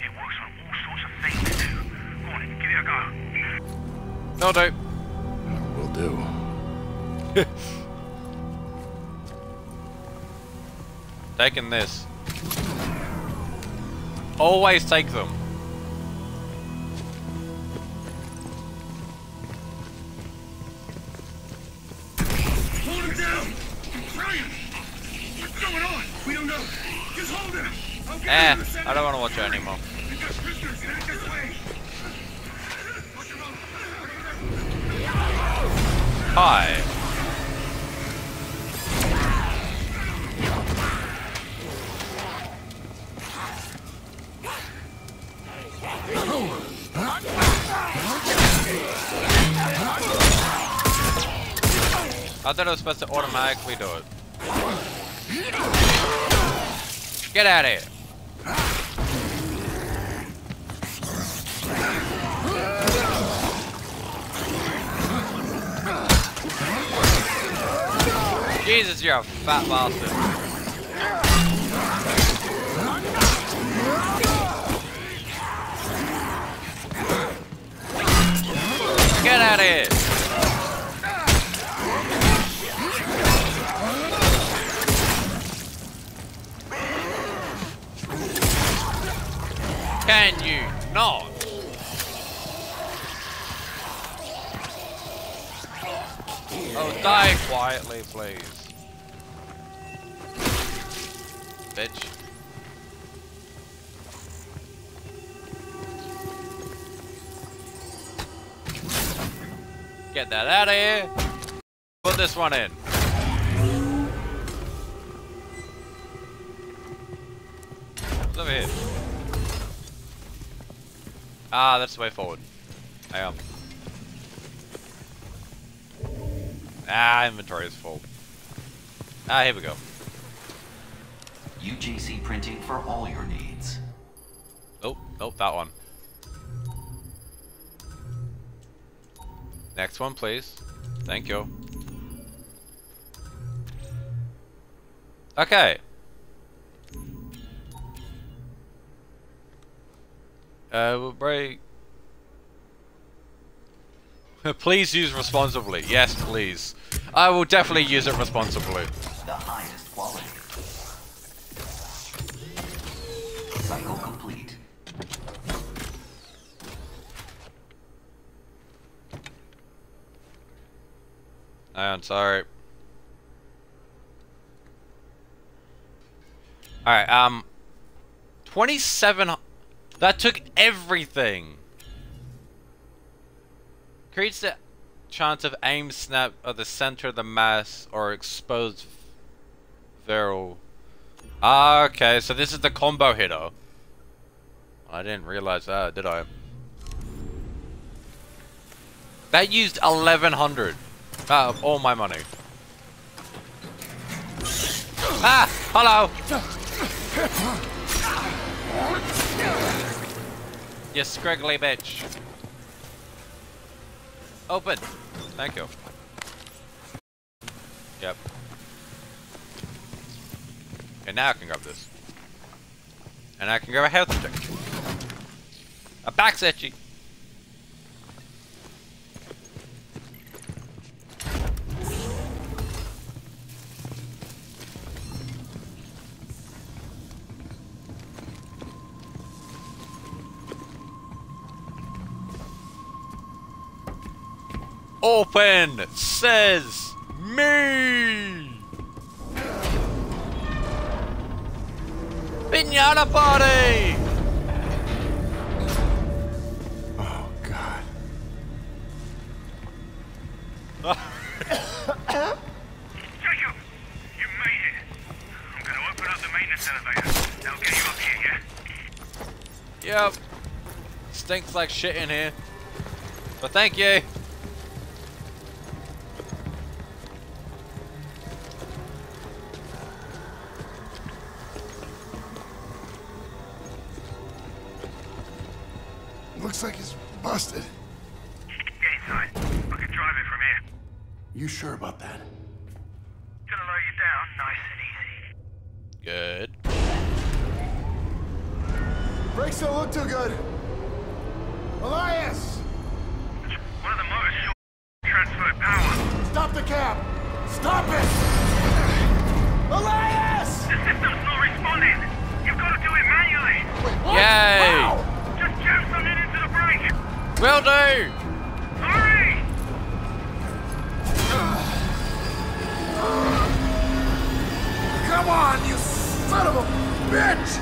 It works on all sorts of things too. Go on, give it a go. No, do. Will do. Taking this. Always take them. Thought I was supposed to automatically do it. Get out of here. Jesus, you're a fat bastard. Get out of here. This one in. What's over here? Ah, that's the way forward. Hang on. Ah, inventory is full. Ah, here we go. UJC printing for all your needs. Oh, oh, that one. Next one, please. Thank you. Okay. Uh, we'll break. please use responsibly. Yes, please. I will definitely use it responsibly. The highest quality. Cycle complete. I'm sorry. Alright, um... 27... That took everything! Creates the chance of aim snap of the center of the mass or exposed viral. Ah, okay, so this is the combo hitter. I didn't realize that, did I? That used 1100 out of all my money. Ah! Hello! You scriggly bitch. Open. Thank you. Yep. And now I can grab this. And I can grab a health injection. A back's itchy. Open says me. Pinata party. Oh, God. Jacob, you made it. I'm gonna open up the maintenance elevator. That'll get you up here, yeah? Yep. Stinks like shit in here. But thank you. Looks like it's busted. Get inside. I can drive it from here. You sure about that? Gonna lower you down nice and easy. Good. Brakes don't look too good. Elias! One of the motors short transferred power. Stop the cab! Stop it! Elias! The system's not responding. You've got to do it manually. What? Yay! Just jam something into the brake. Will do. Hurry! Come on, you son of a bitch!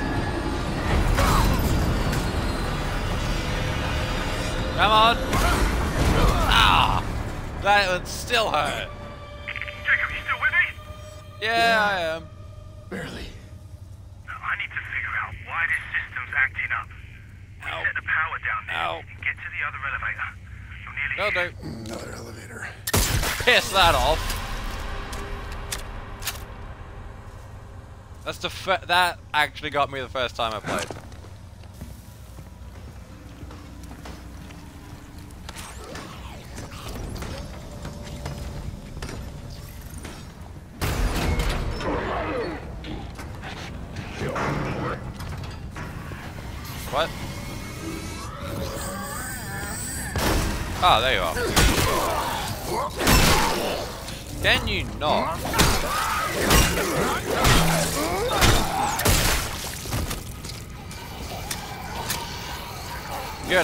Come on. Ah! That would still hurt. Jacob, you still with me? Yeah, I am. Barely. I need to figure out why this system's acting up. We set the power down there Ow. and get to the other elevator. You're nearly Will here. do. Another elevator. Piss that off. That's the fir- that actually got me the first time I played.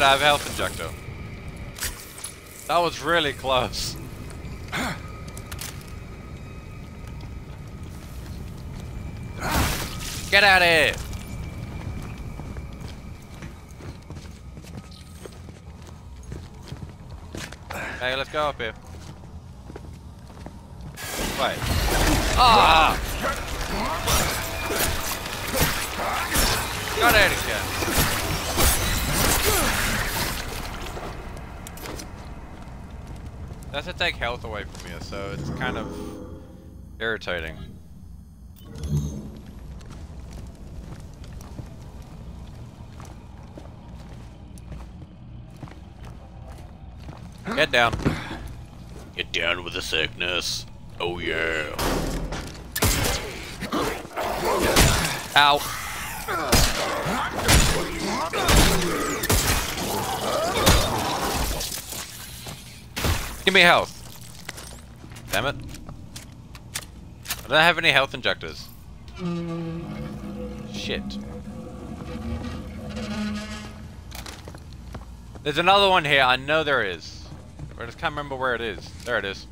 I have health injector. That was really close. Get out of here! Hey, let's go up here. Wait. Ah! Got it again. That's to take health away from you, so it's kind of irritating. Get down. Get down with the sickness. Oh yeah. Ow. Give me health. Damn it. I don't have any health injectors. Shit. There's another one here. I know there is. I just can't remember where it is. There it is.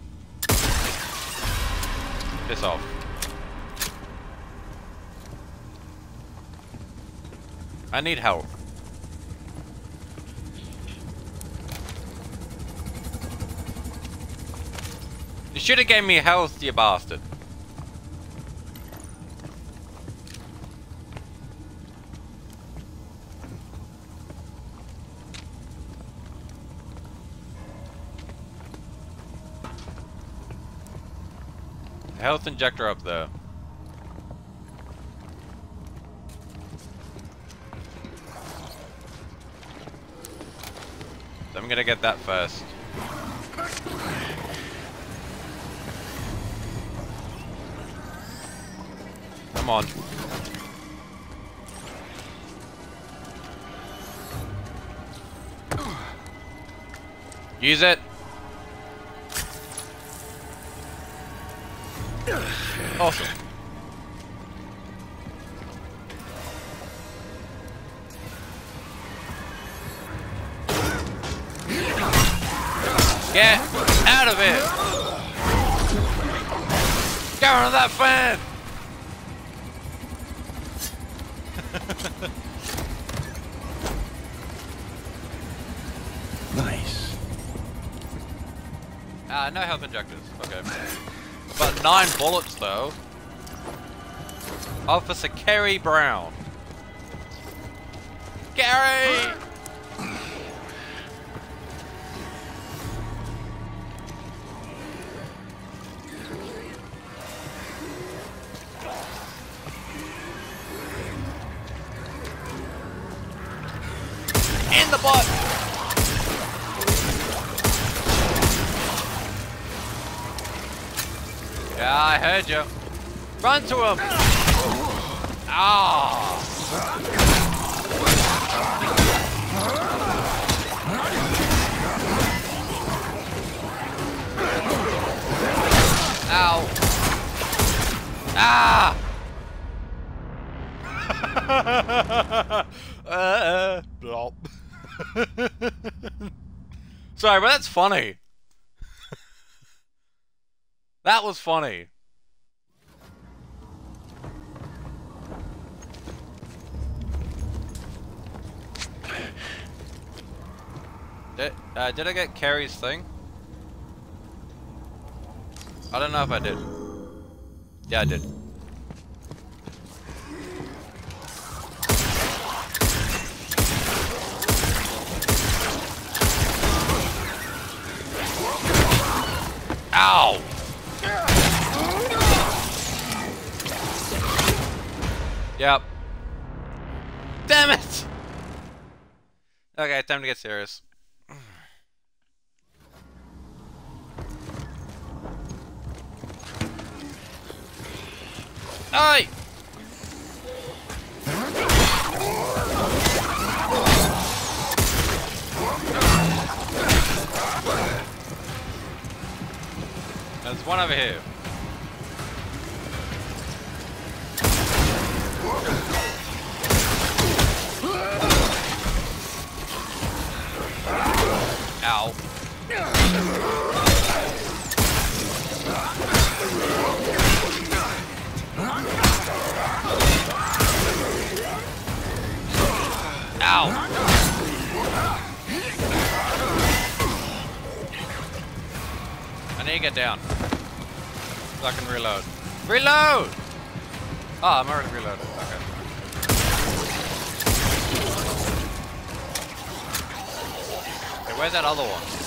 Piss off. I need help. You should have gave me health, you bastard. Health injector up there. I'm gonna get that first. Come on. Use it. Awesome. Get out of it! Get rid of that fan! Ah, no health injectors. Okay. But nine bullets though. Officer Kerry Brown. Gary! Heard you. Run to him! Ah! Ow! Ah! uh, blop. Sorry, but that's funny. that was funny. Did, uh, did I get Carrie's thing? I don't know if I did. Yeah, I did. Ow! Yep. Damn it! Okay, time to get serious. Oi! There's one over here. Ow. Ow. I need to get down. So I can reload. Reload! Oh, I'm already reloaded. Okay. Where's that other one?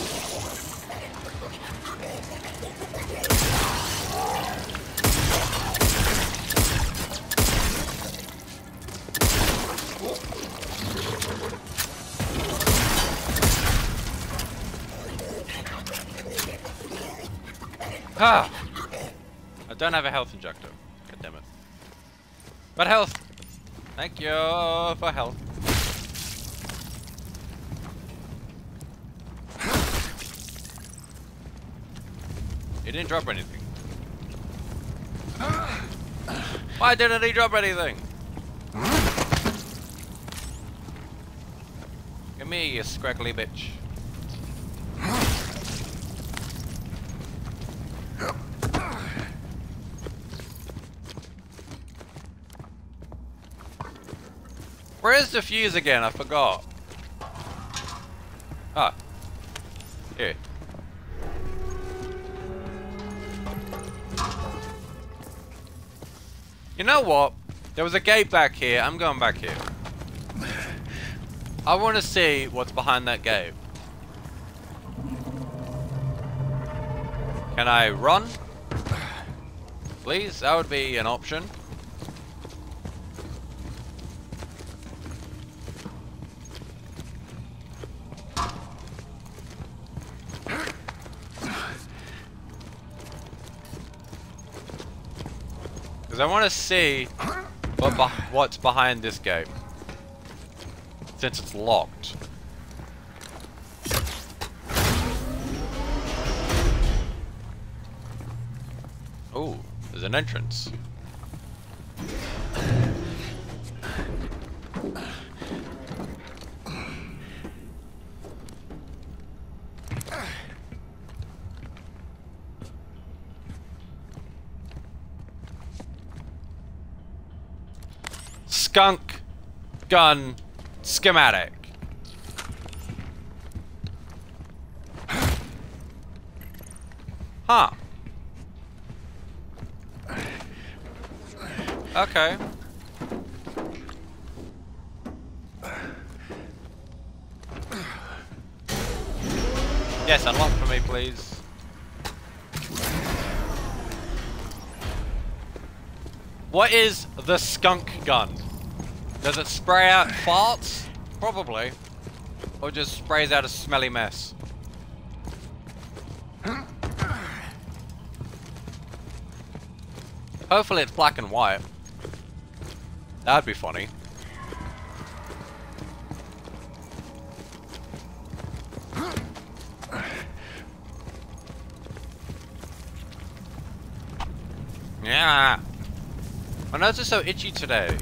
Ah! I don't have a health injector. God damn it. But health! Thank you for health. He didn't drop anything. Why didn't he drop anything? Give me, you scraggly bitch. Where is the fuse again? I forgot. Ah. Here. You know what? There was a gate back here. I'm going back here. I want to see what's behind that gate. Can I run? Please? That would be an option. Because I want to see what beh what's behind this gate. Since it's locked. Oh, there's an entrance. Skunk gun schematic. Huh. Okay. Yes, unlock for me, please. What is the skunk gun? Does it spray out farts? Probably. Or just sprays out a smelly mess? Hopefully it's black and white. That'd be funny. Yeah. My nose is so itchy today.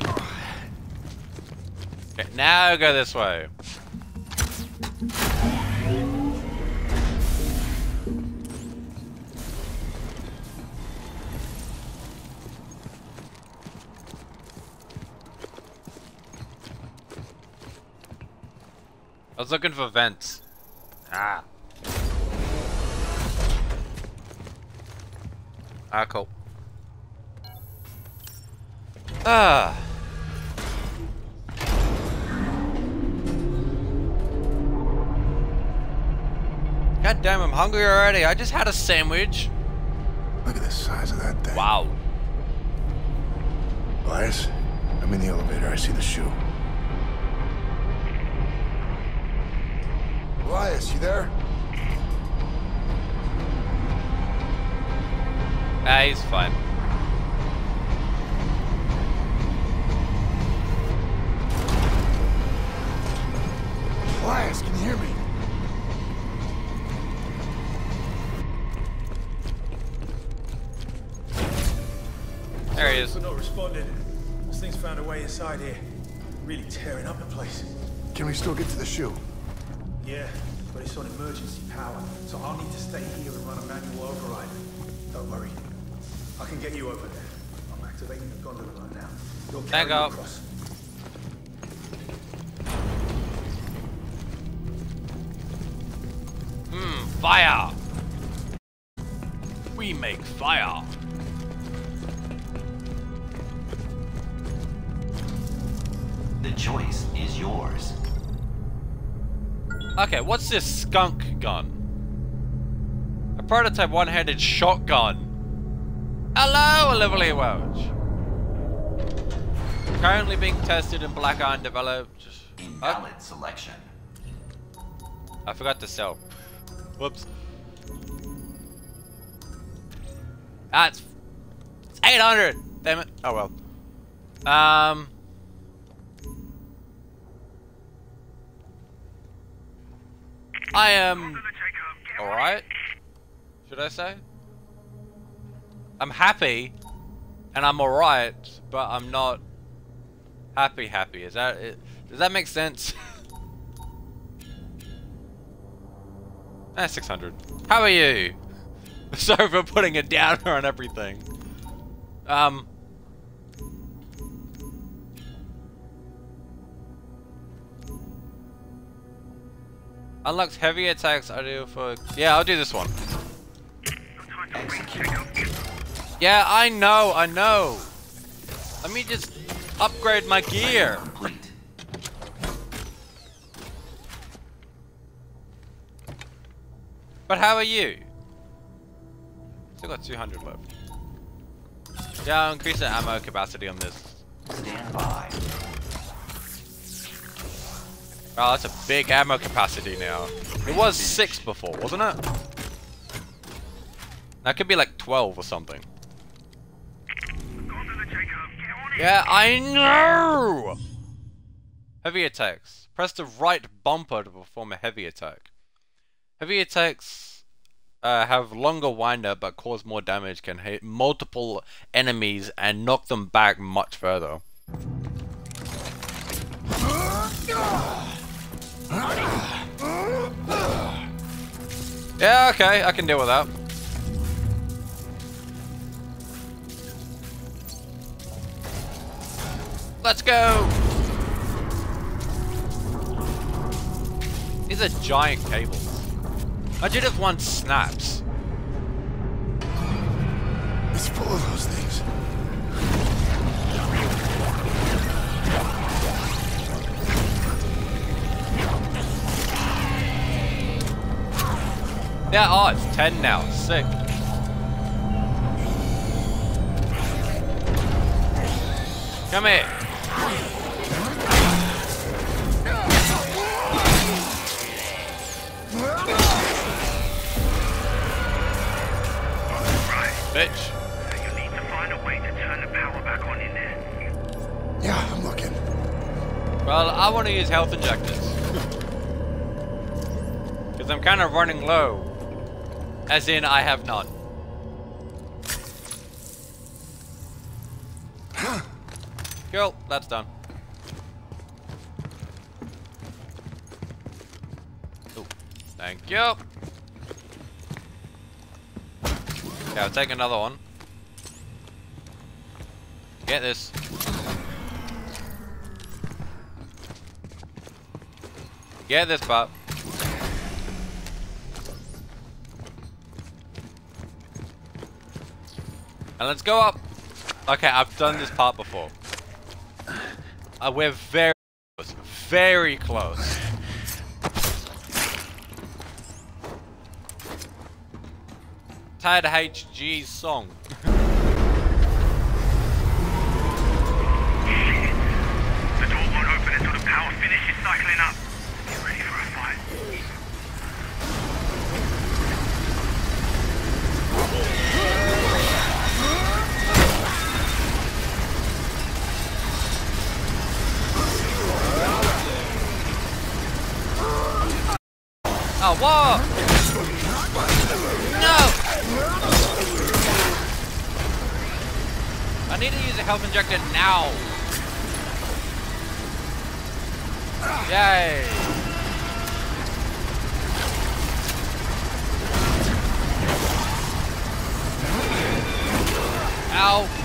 Now go this way. I was looking for vents. Ah. Ah, cool. Ah. Damn, I'm hungry already. I just had a sandwich. Look at the size of that thing. Wow. Elias, I'm in the elevator. I see the shoe. Elias, you there? Ah, he's fine. Elias, responding. This thing's found a way inside here. Really tearing up the place. Can we still get to the shoe? Yeah, but it's on emergency power, so I'll need to stay here and run a manual override. Don't worry. I can get you over there. I'm activating the gondola right now. You'll carry Thank me across. Hmm, fire! We make fire! Okay, what's this skunk gun? A prototype one-handed shotgun. Hello, Olivia Welch. Currently being tested in Black Iron developed. Invalid selection. I forgot to sell. Whoops. That's it's 800. Damn it. Oh well. Um. I am alright. Should I say? I'm happy, and I'm alright, but I'm not happy. Happy is that? It, does that make sense? Eh, 600. How are you? Sorry for putting a downer on everything. Um. Unlocks heavy attacks I do for... Yeah, I'll do this one. Yeah, I know, I know. Let me just upgrade my gear. But how are you? Still got 200 left. Yeah, I'll increase the ammo capacity on this. Stand by. Oh, that's a big ammo capacity now. It was 6 before, wasn't it? That could be like 12 or something. Yeah, I know! Heavy attacks. Press the right bumper to perform a heavy attack. Heavy attacks uh, have longer windup but cause more damage, can hit multiple enemies and knock them back much further. Yeah, okay, I can deal with that. Let's go! These are giant cables. Imagine if one snaps. It's full of those things. Yeah, oh, it's 10 now. Sick. Come here. Bitch. You need to find a way to turn the power back on in there. Yeah, I'm looking. Well, I want to use health injectors. Because I'm kind of running low. As in, I have none. Cool, that's done. Oh, thank you. Okay, I'll take another one. Get this. Get this, pup. And let's go up. Okay, I've done this part before. Uh, we're very close. Very close. Tired HG's song. No! I need to use a health injector now. Yay! Ow!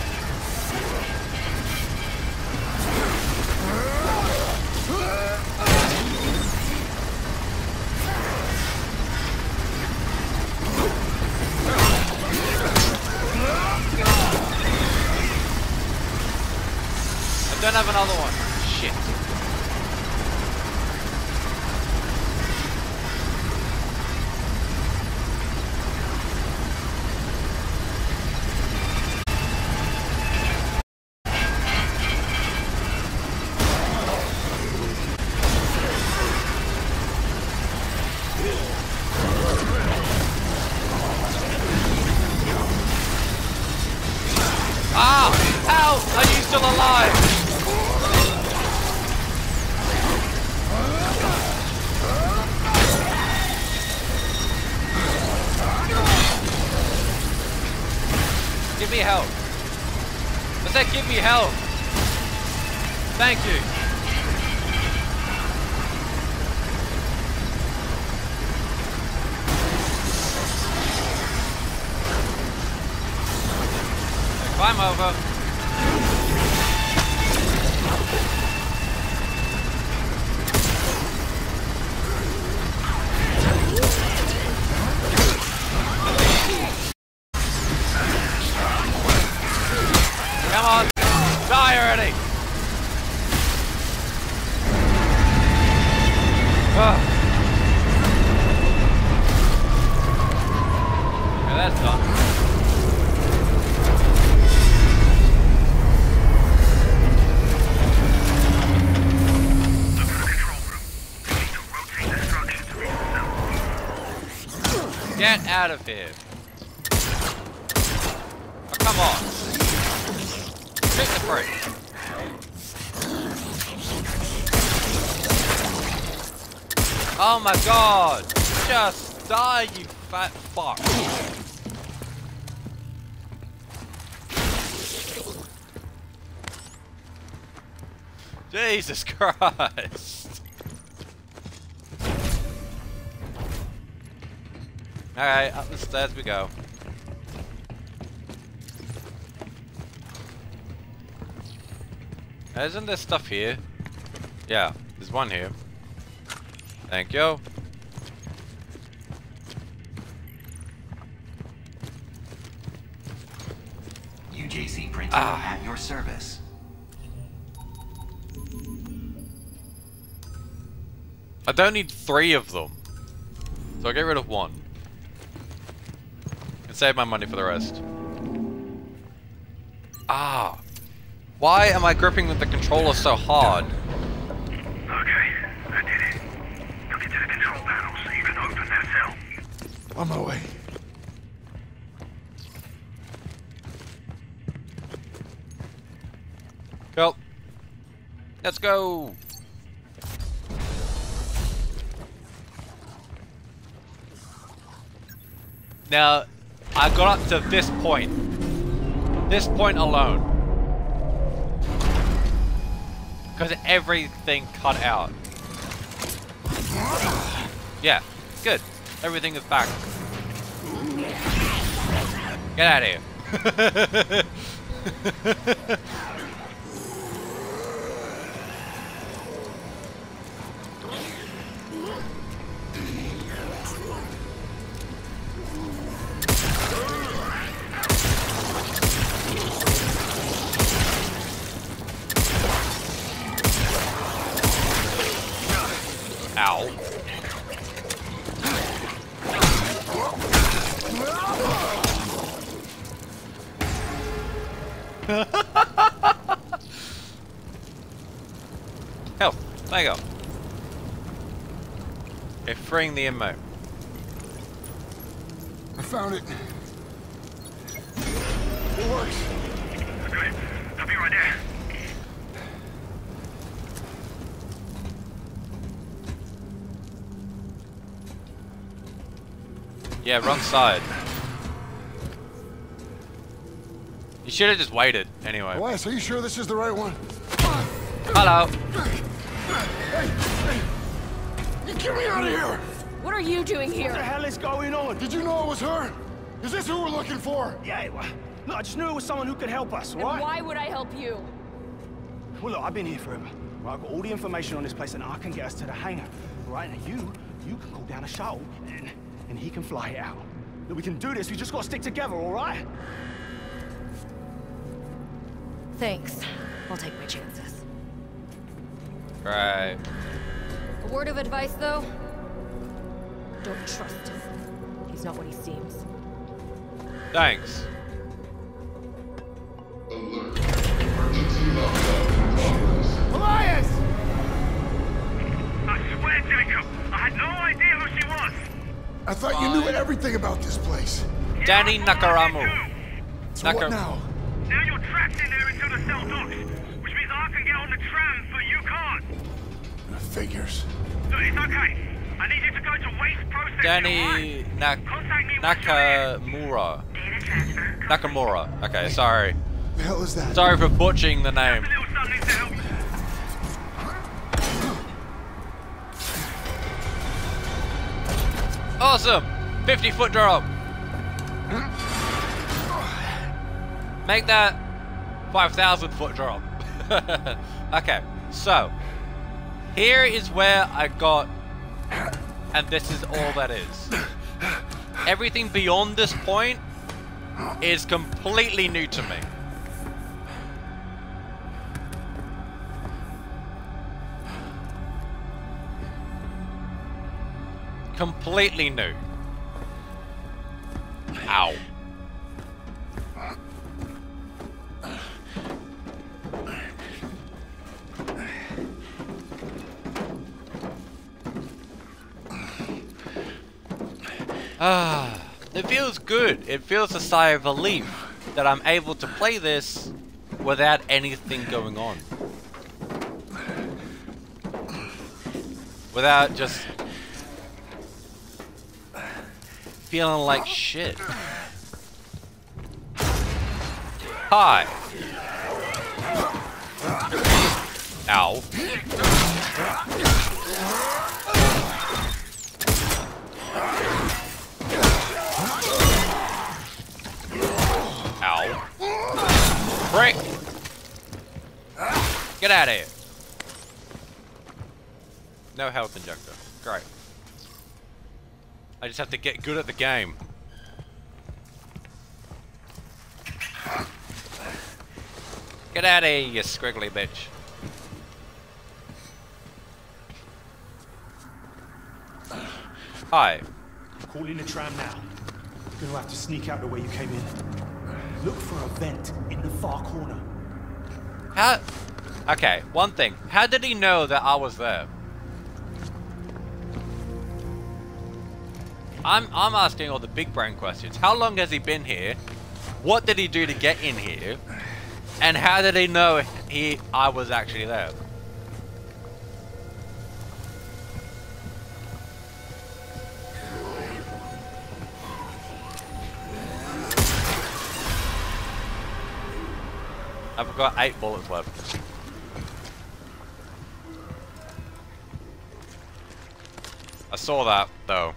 Out of here. Oh, come on. Hit the brake. Oh my god! Just die, you fat fuck. Jesus Christ. Alright, up the stairs we go. Isn't there stuff here? Yeah, there's one here. Thank you. UJC printer Ah. at your service. I don't need three of them. So I'll get rid of one. And save my money for the rest. Ah. Why am I gripping with the controller so hard? Okay, I did it. Took it to the control panel so you can open that cell. On my way. Cool. Let's go. Now, I got up to this point. This point alone. Because everything cut out. Yeah, good. Everything is back. Get out of here. the inmate. I found it. It works. Good. I'll be right there. Yeah, wrong side. You should have just waited anyway. Elias, are you sure this is the right one? Hello. You get me out of here! What are you doing here? What the hell is going on? Did you know it was her? Is this who we're looking for? Yeah, well, look, I just knew it was someone who could help us, And right? why would I help you? Well, look, I've been here forever. Right, I've got all the information on this place, and I can get us to the hangar. Right, and you, you can call down a shuttle, and, and he can fly it out. Look, we can do this. We just got to stick together, all right? Thanks. I'll take my chances. Right. A word of advice, though? Don't trust him. He's not what he seems. Thanks. Alert. Emergency lockdown in progress. Elias! I swear, Jacob, I had no idea who she was. I thought you knew everything about this place. Dani Nakaramu. So what Naka- now? Now you're trapped in there until the cell docks, which means I can get on the tram, but you can't. Figures. Look, it's okay. I need you to go to waste processing. Dani Nak Nakamura. Nakamura. Okay, sorry. The hell is that? Sorry for butchering the name. Awesome! 50 foot drop. Make that 5,000 foot drop. okay, so here is where I got, and this is all that is. Everything beyond this point is completely new to me. Completely new. Ow. Ah, it feels good. It feels a sigh of relief that I'm able to play this without anything going on. Without just feeling like shit. Hi. Ow. Out of here. No health injector. Great. I just have to get good at the game. Get out of here, you squiggly bitch. Hi. Call in the tram now. You're gonna have to sneak out the way you came in. Look for a vent in the far corner. How? Okay, one thing. How did he know that I was there? I'm I'm asking all the big brain questions. How long has he been here? What did he do to get in here? And how did he know he I was actually there? I've got eight bullets left. I saw that though.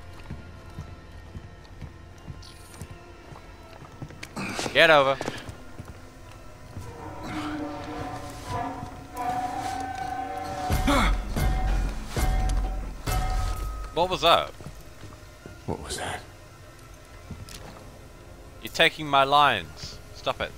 Get over. What was that? What was that? You're taking my lines. Stop it.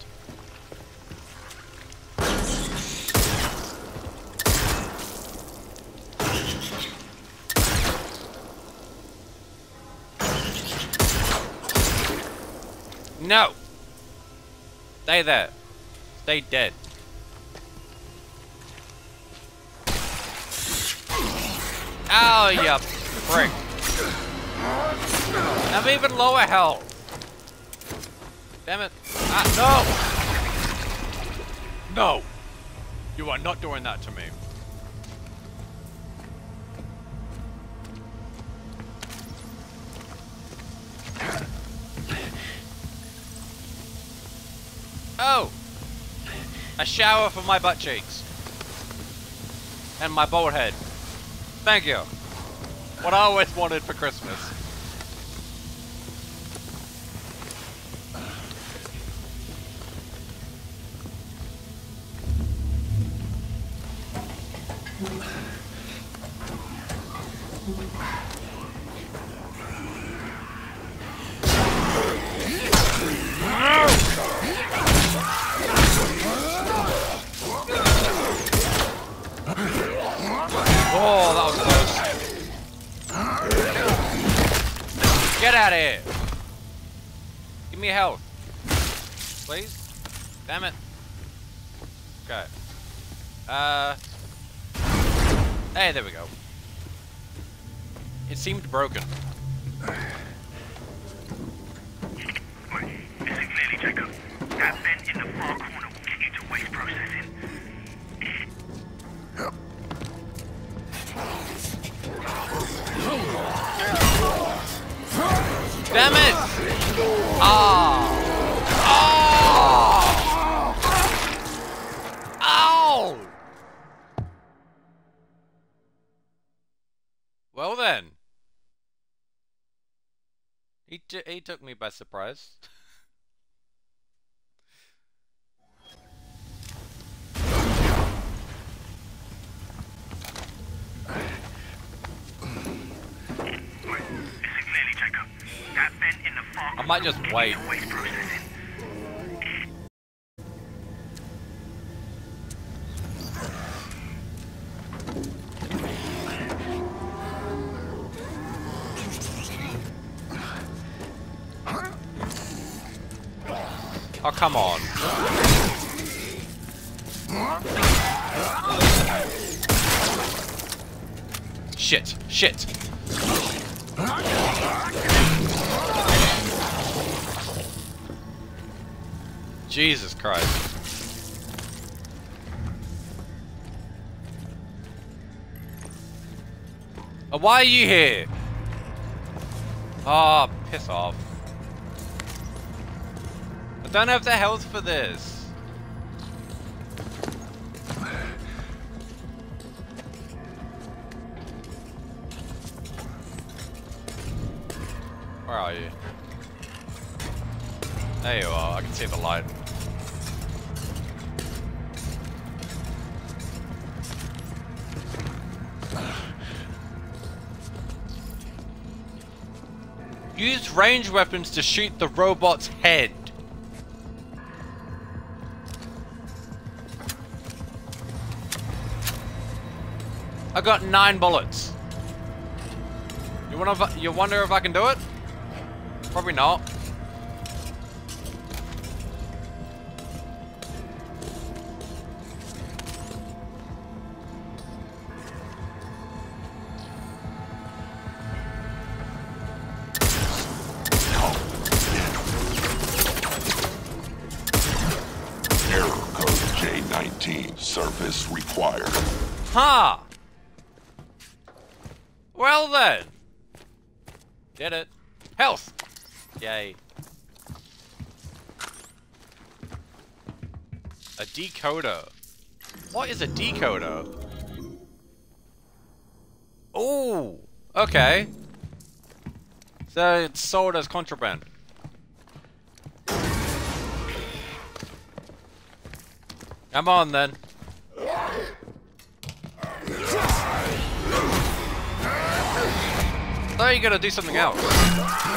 No! Stay there. Stay dead. Ow, you prick. I'm even lower health. Damn it. Ah, no! No! You are not doing that to me. Oh! A shower for my butt cheeks. And my bald head. Thank you. What I always wanted for Christmas. Oh, that was close. Get out of here. Give me health. Please? Damn it. Okay. Uh. Hey, there we go. It seemed broken. Jacob. That vent in the far corner will get you to waste processing. Damn it! Ah! Ah! Ow! Well then. He, he took me by surprise. I might just wait. Oh, come on. Shit, shit. Jesus Christ. Oh, why are you here? Oh, piss off. I don't have the health for this. Where are you? There you are, I can see the light. Use range weapons to shoot the robot's head. I got nine bullets. You? You wonder if I can do it? Probably not. Decoder. What is a decoder? Oh, okay. So it's sold as contraband. Come on then. thought you gotta do something else.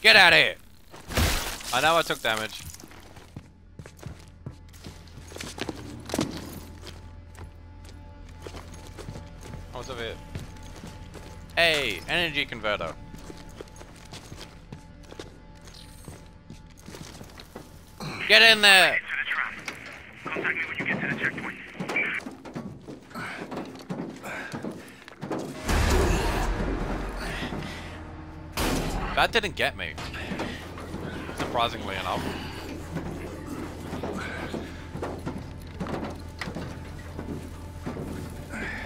Get out of here! I know I took damage. Oh, what's over here? Hey, energy converter. Get in there! That didn't get me. Surprisingly enough.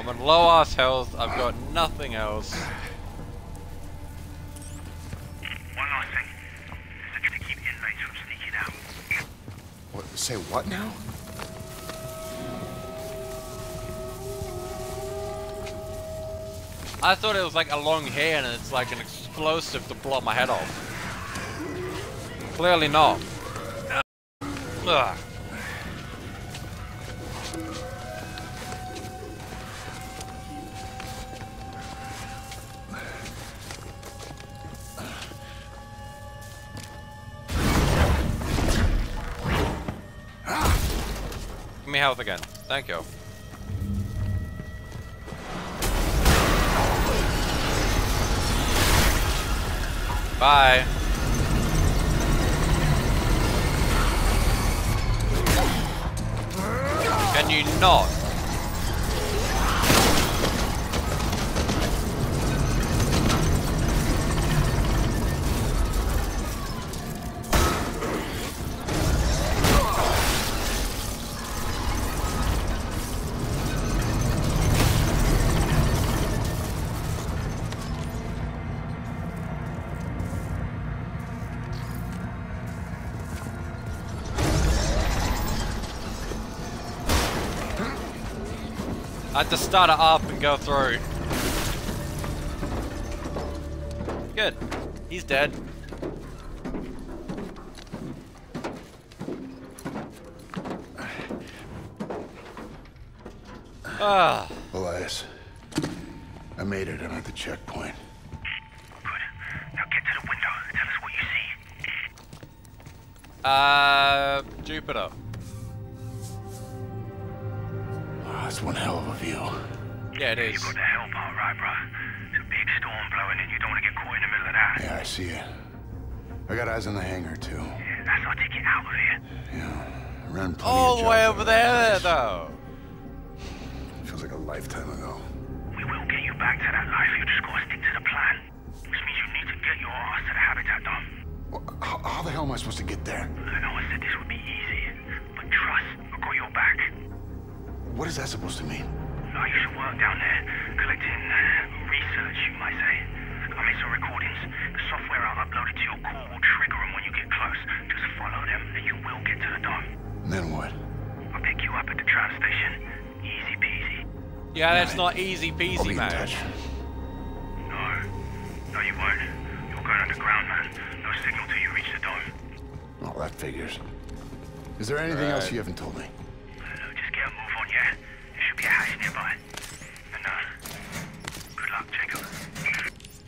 I'm on low ass health. I've got nothing else. One last thing. To keep inmates from sneaking out. What, say what now? I thought it was like a long hair and it's like an explosive to blow my head off. Clearly not. Ugh. Give me health again. Thank you. Bye. Can you not? I had to start it up and go through. Good. He's dead. Ah. Hell right, bro. It's a big storm blowing and you don't want to get caught in the middle of that. Yeah, I see it. I got eyes on the hangar, too. Yeah, that's our ticket out of here. I ran plenty All the way over there, place. though. Feels like a lifetime ago. We will get you back to that life. You just gotta stick to the plan. Which means you need to get your ass to the habitat dome. How, how the hell am I supposed to get there? I know I said this would be easy, but trust, I got your back. What is that supposed to mean? I used to work down there, collecting uh, research, you might say. I made some recordings. The software I uploaded to your core will trigger them when you get close. Just follow them, and you will get to the dome. Then what? I'll pick you up at the tram station. Easy peasy. Yeah, that's not easy I'll peasy, be in man. touch. No. No, you won't. You're going underground, man. No signal till you reach the dome. Oh, that figures. Is there anything else you haven't told me? Look, just get a move on, yeah? There should be a hatch nearby.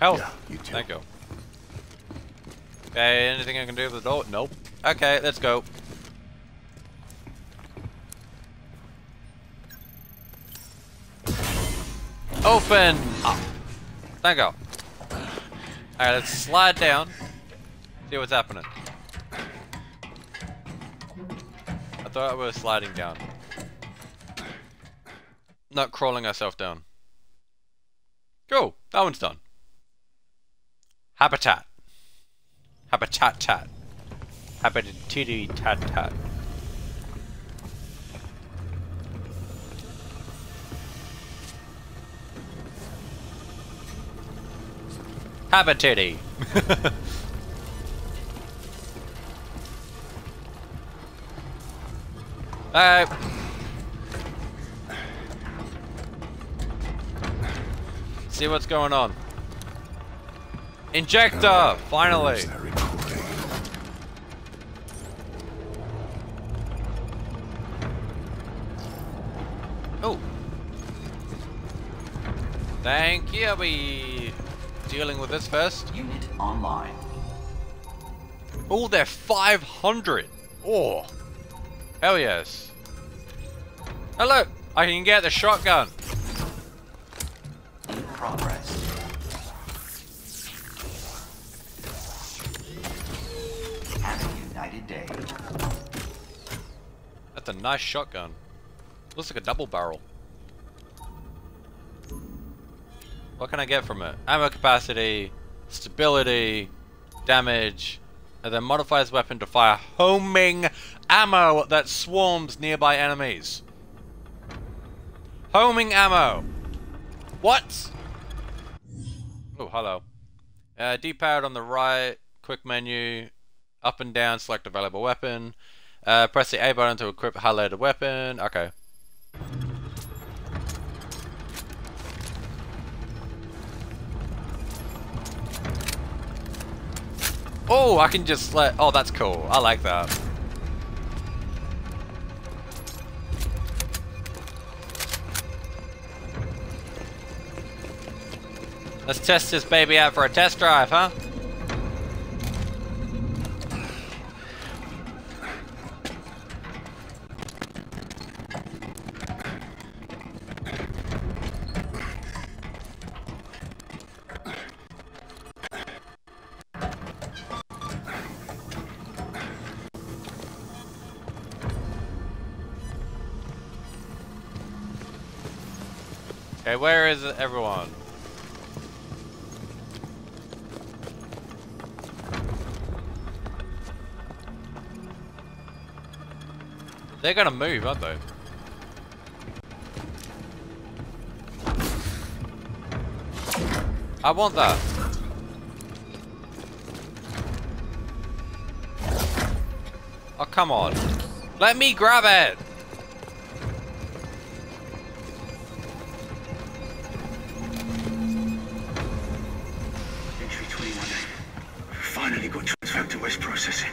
Health. Yeah, you too. Thank you. Okay, anything I can do with the door? Nope. Okay, let's go. Open up. Thank you. Alright, let's slide down. See what's happening. I thought we were sliding down. Not crawling ourselves down. Cool. That one's done. Habitat. Habitat tat. Habitatity tat tat. Habitity. Alright. Uh, see what's going on. Injector! Uh, finally! Where's that recording? Oh. Thank you. I'll be dealing with this first. Unit online. Oh, they're 500. Oh. Hell yes. Hello. I can get the shotgun. In progress. Day. That's a nice shotgun. Looks like a double barrel. What can I get from it? Ammo capacity, stability, damage, and then modifies weapon to fire homing ammo that swarms nearby enemies. Homing ammo. What? Oh, hello. Uh, D-pad on the right, quick menu, up and down, select available weapon. Uh, press the A button to equip highlighted weapon. Okay. Oh, I can just let. Oh, that's cool. I like that. Let's test this baby out for a test drive, huh? Where is everyone? They're gonna move, aren't they? I want that. Oh, come on. Let me grab it! Finally got transferred to Waste Processing.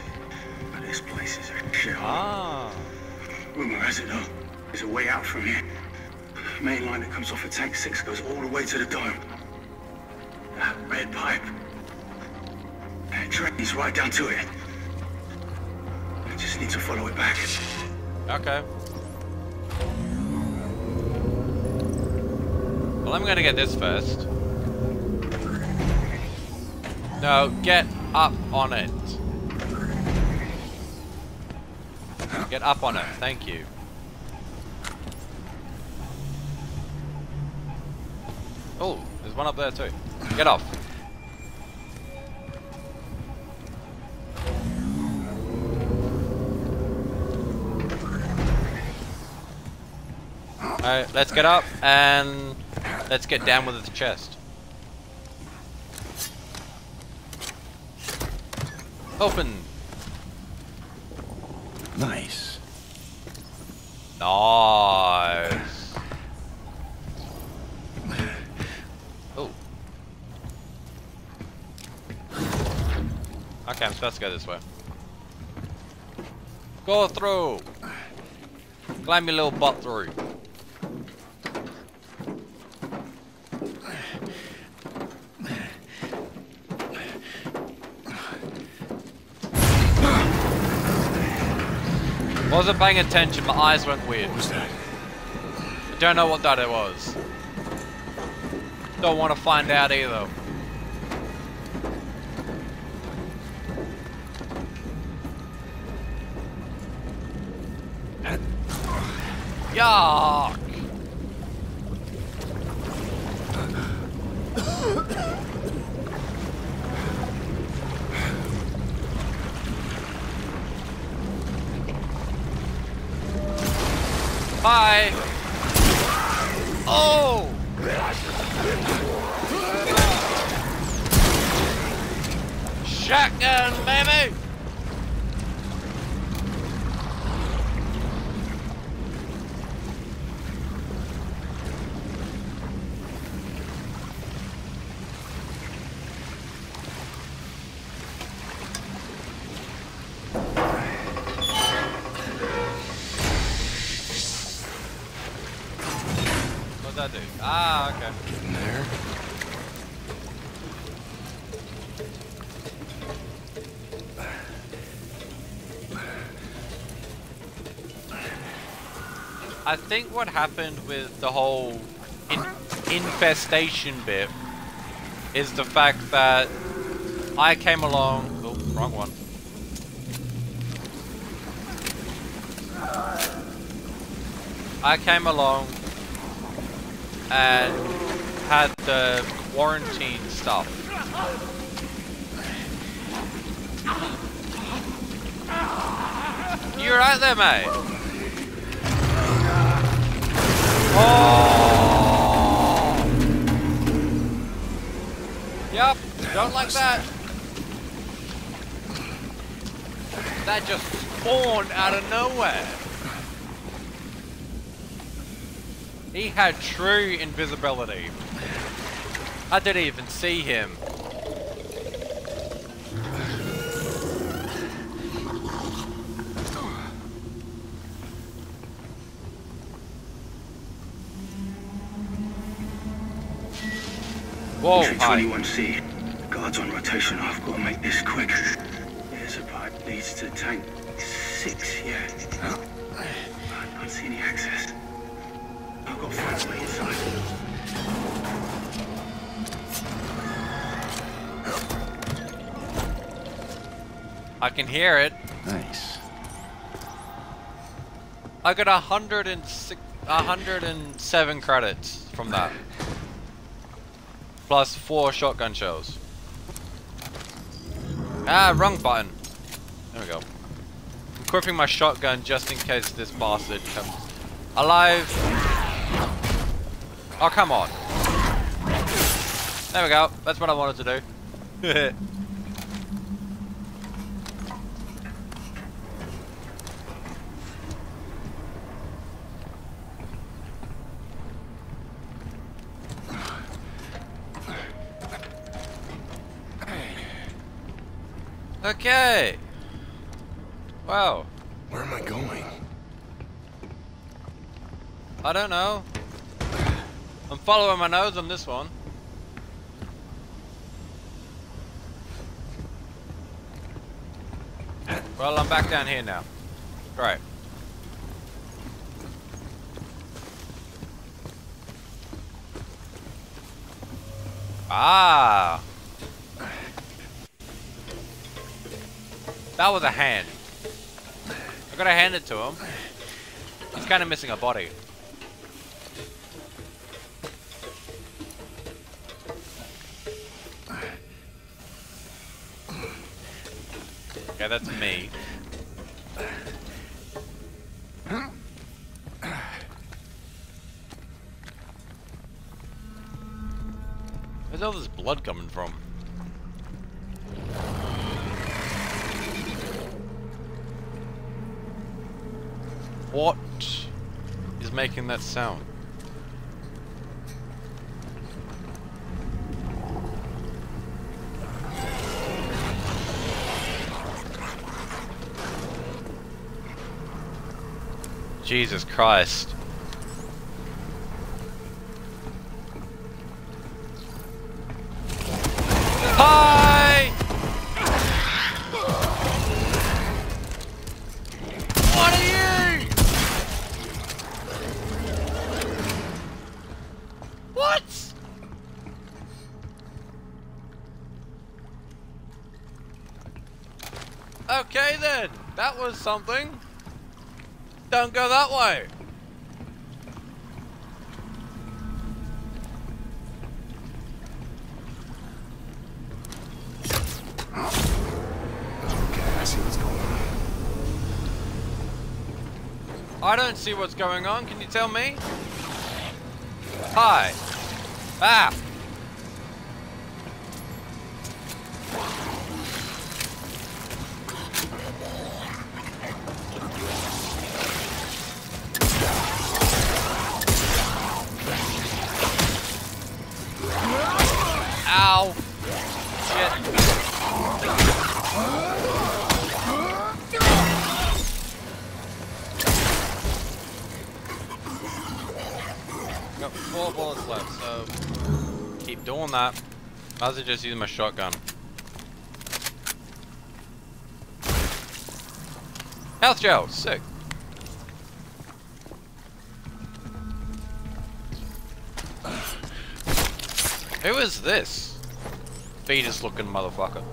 But this place is a shit. Ah. Rumor has it though, there's a way out from here. Main line that comes off of Tank 6 goes all the way to the dome. That red pipe. That drains right down to it. I just need to follow it back. Okay. Well, I'm gonna get this first. No, get up on it. Get up on it, thank you. Oh, there's one up there too. Get off. Alright, let's get up and let's get down with the chest. Open. Nice. Nice. Oh. Okay, I'm supposed to go this way. Go through. Climb your little butt through. Wasn't paying attention, my eyes went weird. What was that? I don't know what that it was. Don't want to find out either. Yuck! I think what happened with the whole in infestation bit is the fact that I came along. Oh, wrong one. I came along and had the quarantine stuff. You're right there, mate. Oh! Yep, don't like that. That just spawned out of nowhere. He had true invisibility. I didn't even see him. 21C. Guards on rotation. I've got to make this quick. Here's a pipe. Leads to tank six, yeah. I can't see any access. I've got friends way inside. I can hear it. Nice. I got a hundred and six, a hundred and seven credits from that. Plus four shotgun shells. Ah, wrong button. There we go. I'm equipping my shotgun just in case this bastard comes alive. Oh, come on. There we go. That's what I wanted to do. Okay. Wow. Where am I going? I don't know. I'm following my nose on this one. Well, I'm back down here now. Right. Ah. That was a hand. I gotta hand it to him. He's kind of missing a body. Okay, that's me. Where's all this blood coming from? What is making that sound? Jesus Christ. Don't see what's going on. Can you tell me? Hi. Ah. As just use my shotgun. Health gel, sick. Who is this? Fetus looking motherfucker.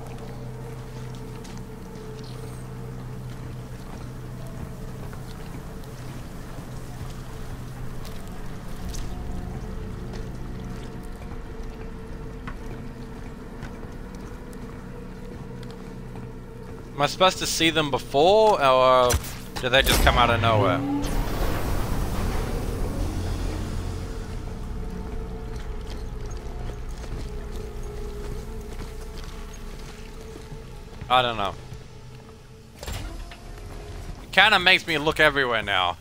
Am I supposed to see them before, or do they just come out of nowhere? I don't know. It kind of makes me look everywhere now.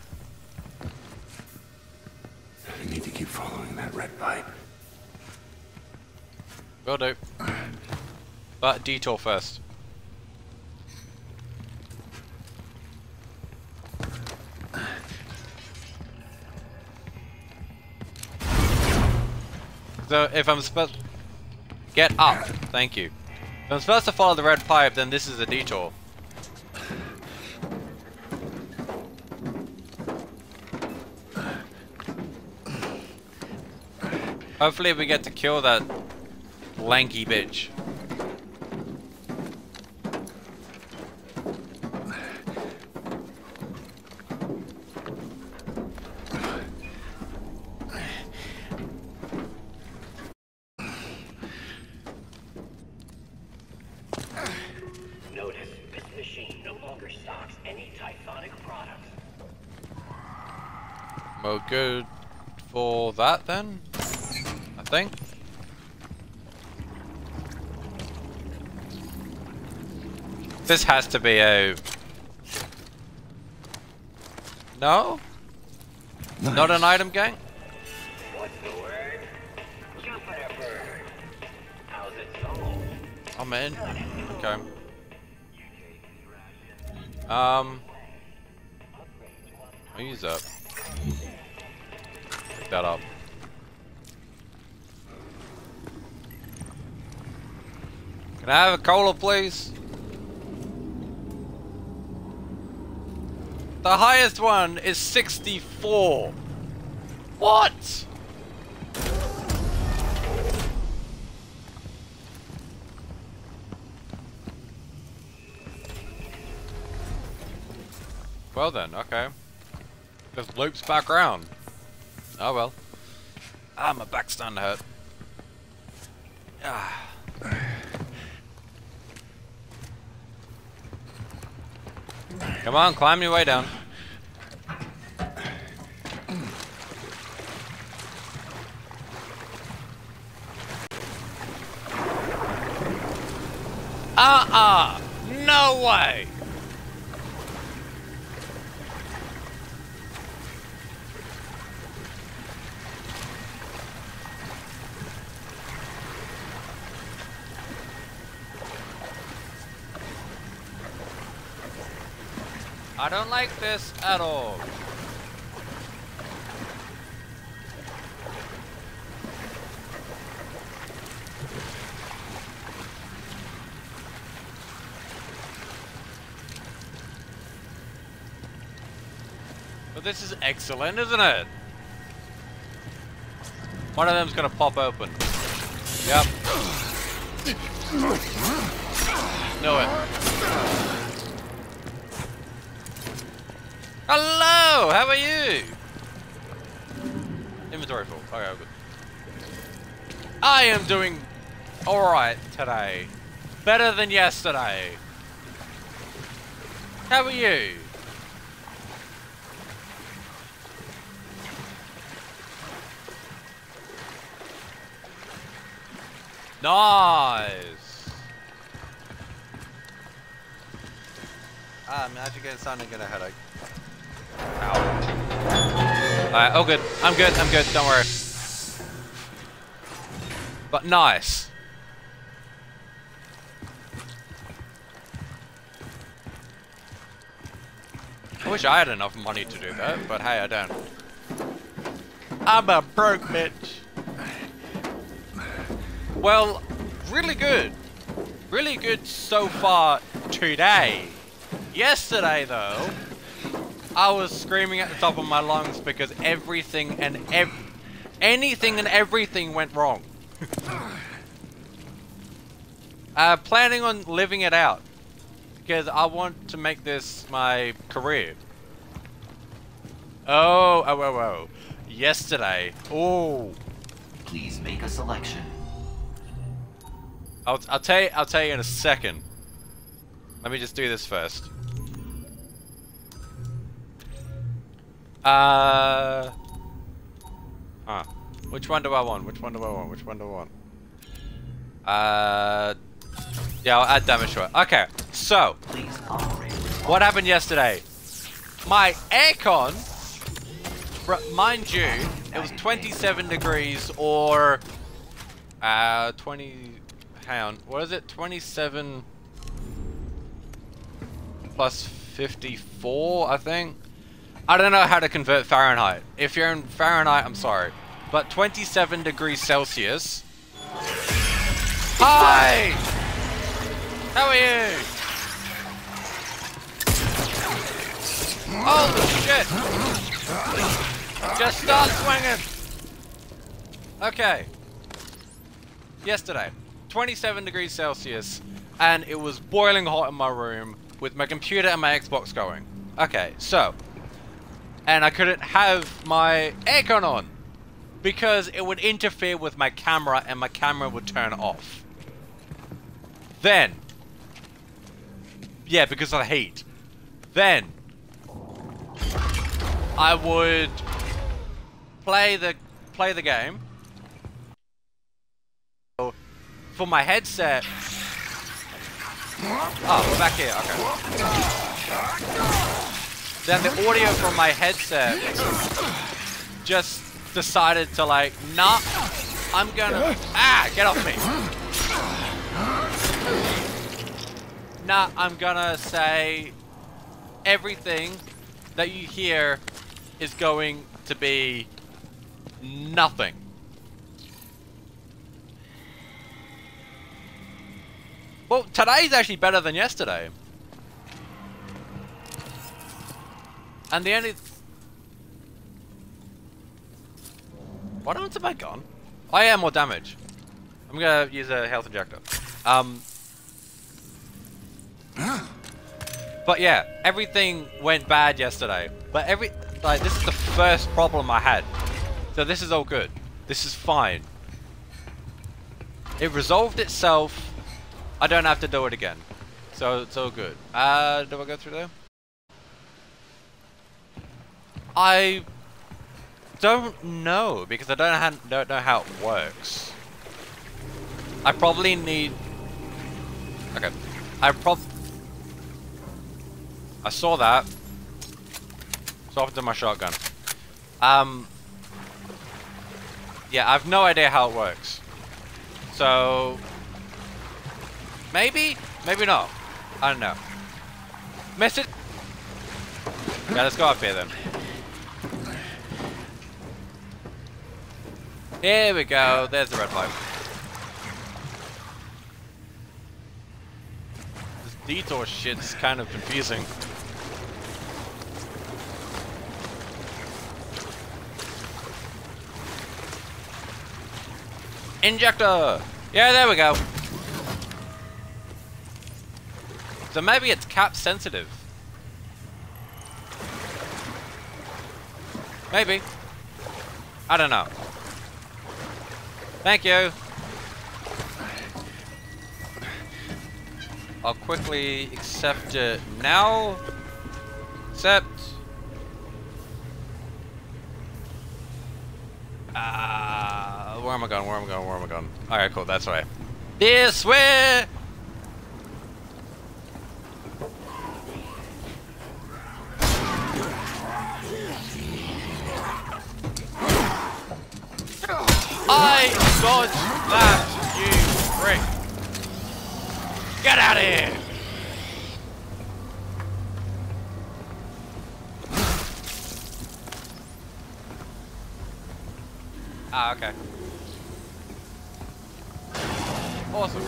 You need to keep following that red pipe. Will do. But detour first. So if I'm supposed get up, thank you. If I'm supposed to follow the red pipe, then this is a detour. Hopefully we get to kill that lanky bitch. Well, good for that then, I think. This has to be a... No? Not an item gang? What's the word? Jupiter bird. How's it sold? I'm in. Okay. Um... I'll use that. That up. Can I have a cola, please? The highest one is 64. What? Well then, okay. Just loops back around. Oh well. Ah, my back's starting to hurt. Ah. Come on, climb your way down. Uh-uh! No way! I don't like this at all. But this is excellent, isn't it? One of them's gonna pop open. Yep. Know it. Hello, how are you? Inventory full. Okay, all good. I am doing alright today. Better than yesterday. How are you? Nice. Ah, I'm actually getting to get a headache. Ow. Alright, oh good. I'm good, I'm good, don't worry. But nice. I wish I had enough money to do that, but hey, I don't. I'm a broke bitch. Well, really good. Really good so far today. Yesterday, though, I was screaming at the top of my lungs because everything and ev anything and everything went wrong. uh, planning on living it out because I want to make this my career. Oh, oh, oh, oh. Yesterday. Oh. Please make a selection. I'll, I'll tell you. I'll tell you in a second. Let me just do this first. Uh. Huh. Which one do I want? Which one do I want? Which one do I want? Uh. Yeah, I'll add damage to it. Okay. So, what happened yesterday? My aircon, mind you, it was 27 degrees or uh 20. Hang on, what is it? 27 plus 54, I think. I don't know how to convert Fahrenheit. If you're in Fahrenheit, I'm sorry. But 27 degrees Celsius. Hi! How are you? Holy shit! Just start swinging! Okay. Yesterday, 27 degrees Celsius, and it was boiling hot in my room with my computer and my Xbox going. Okay, so. And I couldn't have my aircon on because it would interfere with my camera and my camera would turn off. Then, yeah, because of the heat. Then, I would play the play the game. For my headset. Oh, we're back here. Okay. Then the audio from my headset just decided to like, nah, I'm gonna, ah, get off me. Nah, I'm gonna say everything that you hear is going to be nothing. Well, today's actually better than yesterday. And the only... What happened to my gun? I am more damage. I'm gonna use a health injector. Um... But yeah, everything went bad yesterday. But every... Like, this is the first problem I had. So this is all good. This is fine. It resolved itself. I don't have to do it again. So it's all good. Uh, do I go through there? I don't know because I don't, don't know how it works. I probably need. Okay, I prob. I saw that. So off to my shotgun. Um. Yeah, I have no idea how it works. So. Maybe? Maybe not. I don't know. Miss it. Yeah, let's go up here then. Here we go. There's the red pipe. This detour shit's kind of confusing. Injector! Yeah, there we go. So maybe it's cap sensitive. Maybe. I don't know. Thank you. I'll quickly accept it now. Accept. Ah, uh, where am I going? Where am I going? Where am I going? Alright, cool. That's right. This way! I dodged that, you prick. Get out of here! Ah, okay. Awesome.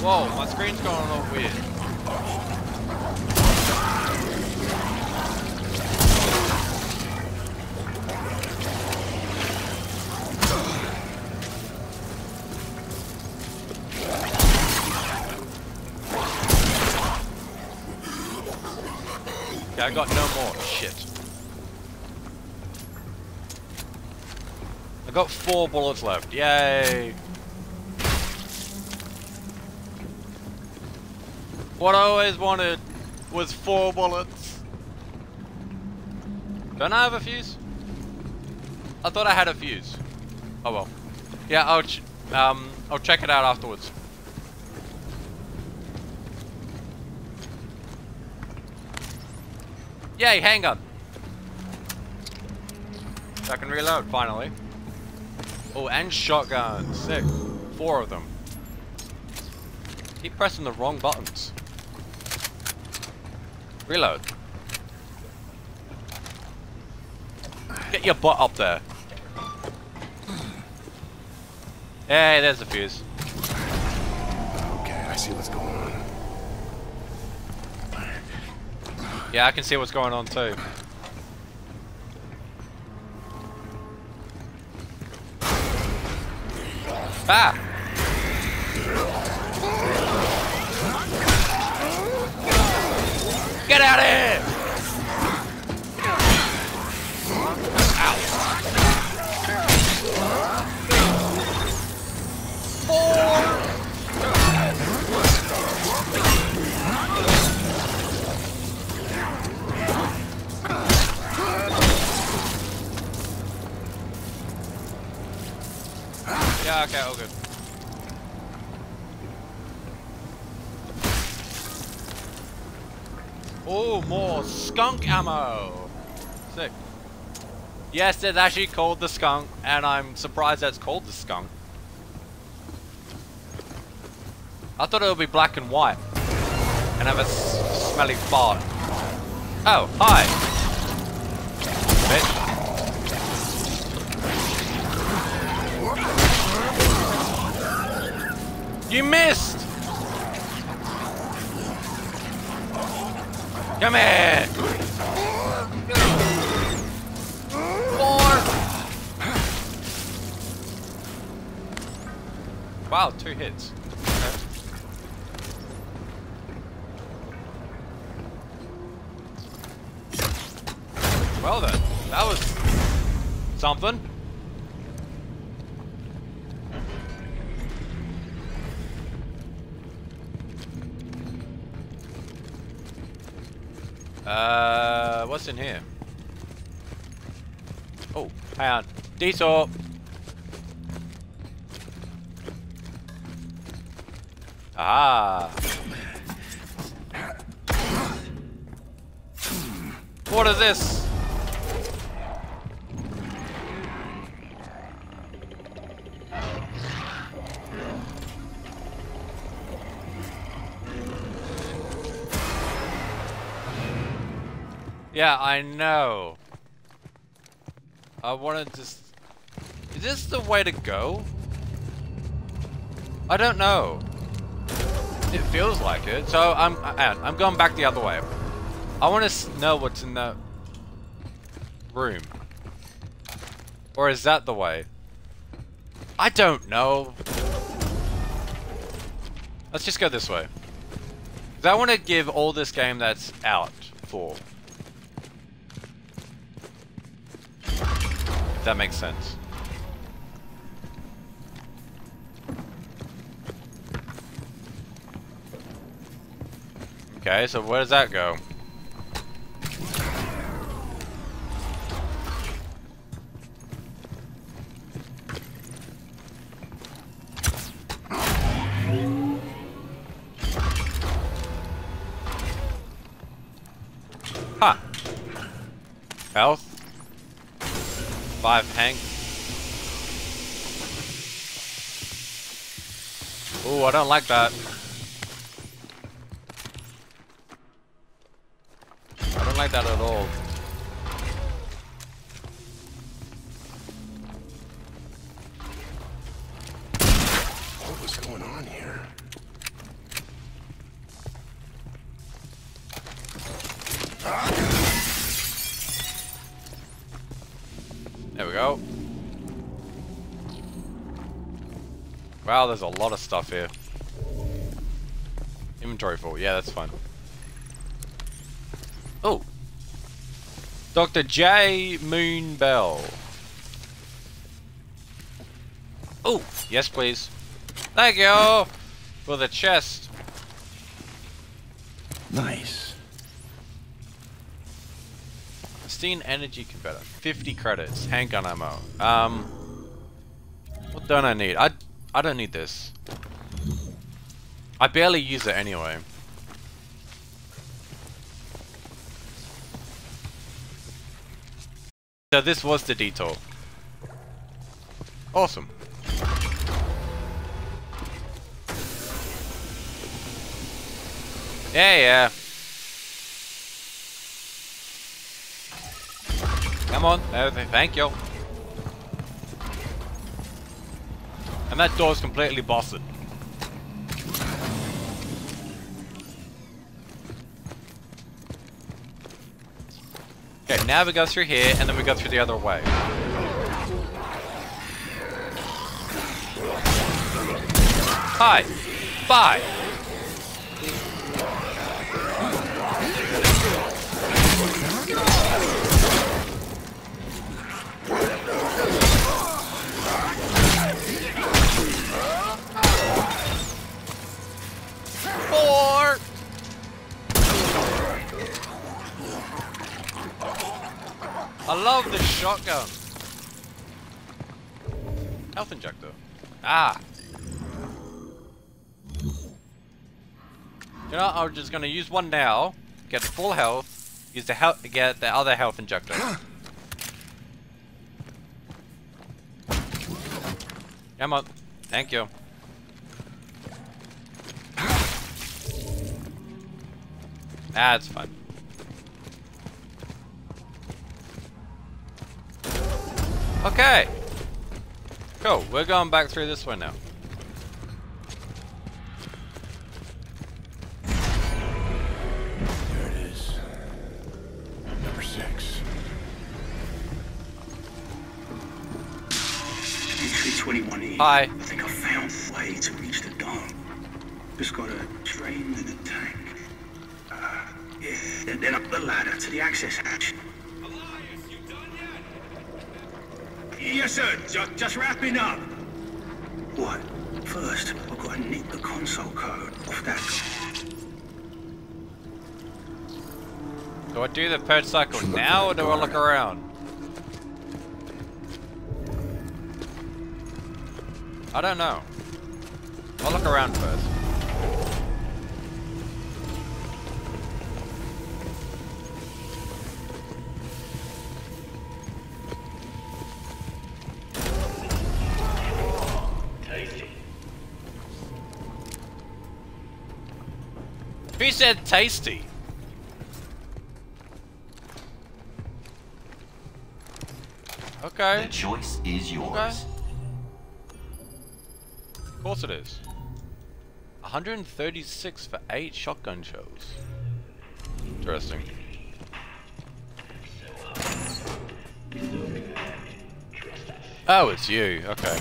Whoa, my screen's going a little weird. Okay, I got no more. Shit. I got four bullets left. Yay! What I always wanted was four bullets. Don't I have a fuse? I thought I had a fuse. Oh well. Yeah, I'll um I'll check it out afterwards. Yay, handgun. I can reload finally. Oh, and shotgun. Sick. Four of them. Keep pressing the wrong buttons. Reload. Get your butt up there. Hey, there's the fuse. Yeah, I can see what's going on too. Ah! Get out of here! Yeah, okay, all good. Oh, more skunk ammo! Sick. Yes, it's actually called the skunk, and I'm surprised that's called the skunk. I thought it would be black and white, and have a smelly fart. Oh, hi! You missed! Come here! Four! Wow, two hits. Well then, that was something. Uh, in here? Oh, hang on. Diesel! Ah. What is this? I know. I want to... just... Is this the way to go? I don't know. It feels like it. So I'm I'm going back the other way. I want to know what's in the room. Or is that the way? I don't know. Let's just go this way. I want to give all this game that's out for. That makes sense. Okay, so where does that go? Health. Five Hank. Ooh, I don't like that. Wow, there's a lot of stuff here. Inventory full. Yeah, that's fine. Oh. Dr. J. Moon Bell. Oh, yes please. Thank you for the chest. Nice. Steam energy converter. 50 credits. Handgun ammo. Um. What What don't I need? I I don't need this. I barely use it anyway. So this was the detour. Awesome. Yeah, yeah. Come on. Thank you. And that door's completely busted. Okay, now we go through here, and then we go through the other way. Hi! Bye! Four! I love this shotgun. Health injector. Ah. You know, I'm just gonna use one now, get the full health, use the health, get the other health injector. Come on. Thank you. That's fine. Okay. Cool. We're going back through this one now. There it is. Number six. Entry 21E. Hi. I think I found a way to reach the dome. Just got a train and a tank. Uh, yeah, and then up the ladder to the access hatch. Yes, sir. Just, just wrapping up. What? First, I've got to nick the console code off that guy. Do I do the purge cycle now or do I look around? I don't know. I'll look around first. Said tasty? Okay. The choice is yours. Okay. Of course it is. 136 for 8 shotgun shells. Interesting. Oh, it's you. Okay.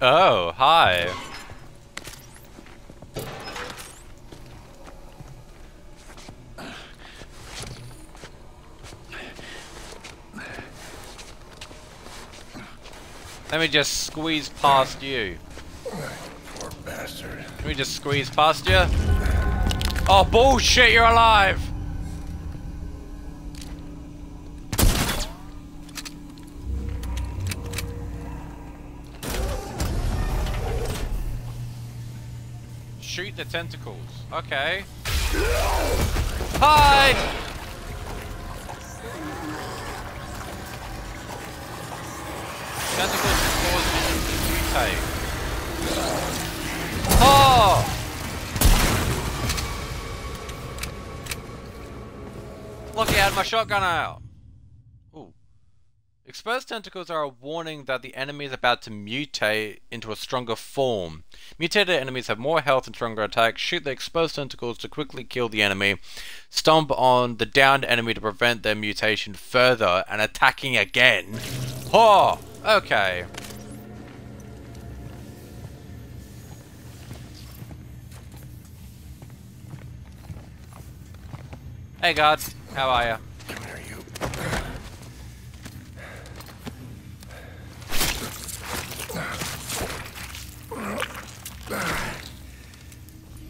Oh, hi. Let me just squeeze past you. Poor bastard. Let me just squeeze past you. Oh, bullshit, you're alive! Shoot the tentacles. Okay. Hi! Tentacles cause mutate. Oh! Look, he had my shotgun out. Exposed tentacles are a warning that the enemy is about to mutate into a stronger form. Mutated enemies have more health and stronger attacks. Shoot the exposed tentacles to quickly kill the enemy. Stomp on the downed enemy to prevent their mutation further and attacking again. Oh! Okay. Hey God, how are ya?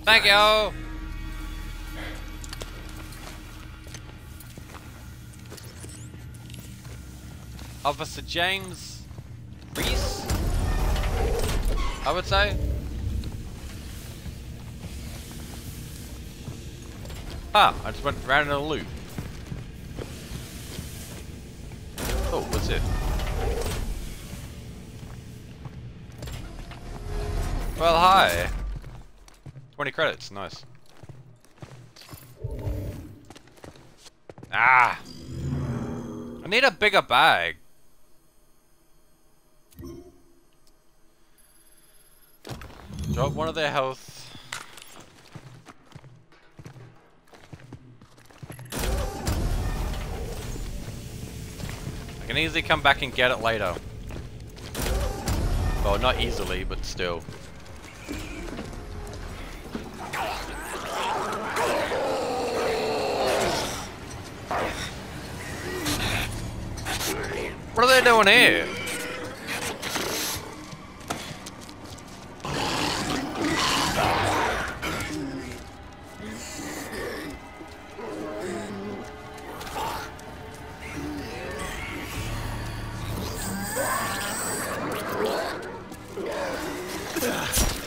Thank you. Officer James Reese, I would say. Ah, I just went round in a loop. Oh, what's it? Well, hi. 20 credits, nice. Ah! I need a bigger bag. Drop one of their health. I can easily come back and get it later. Well, not easily, but still. What are they doing here?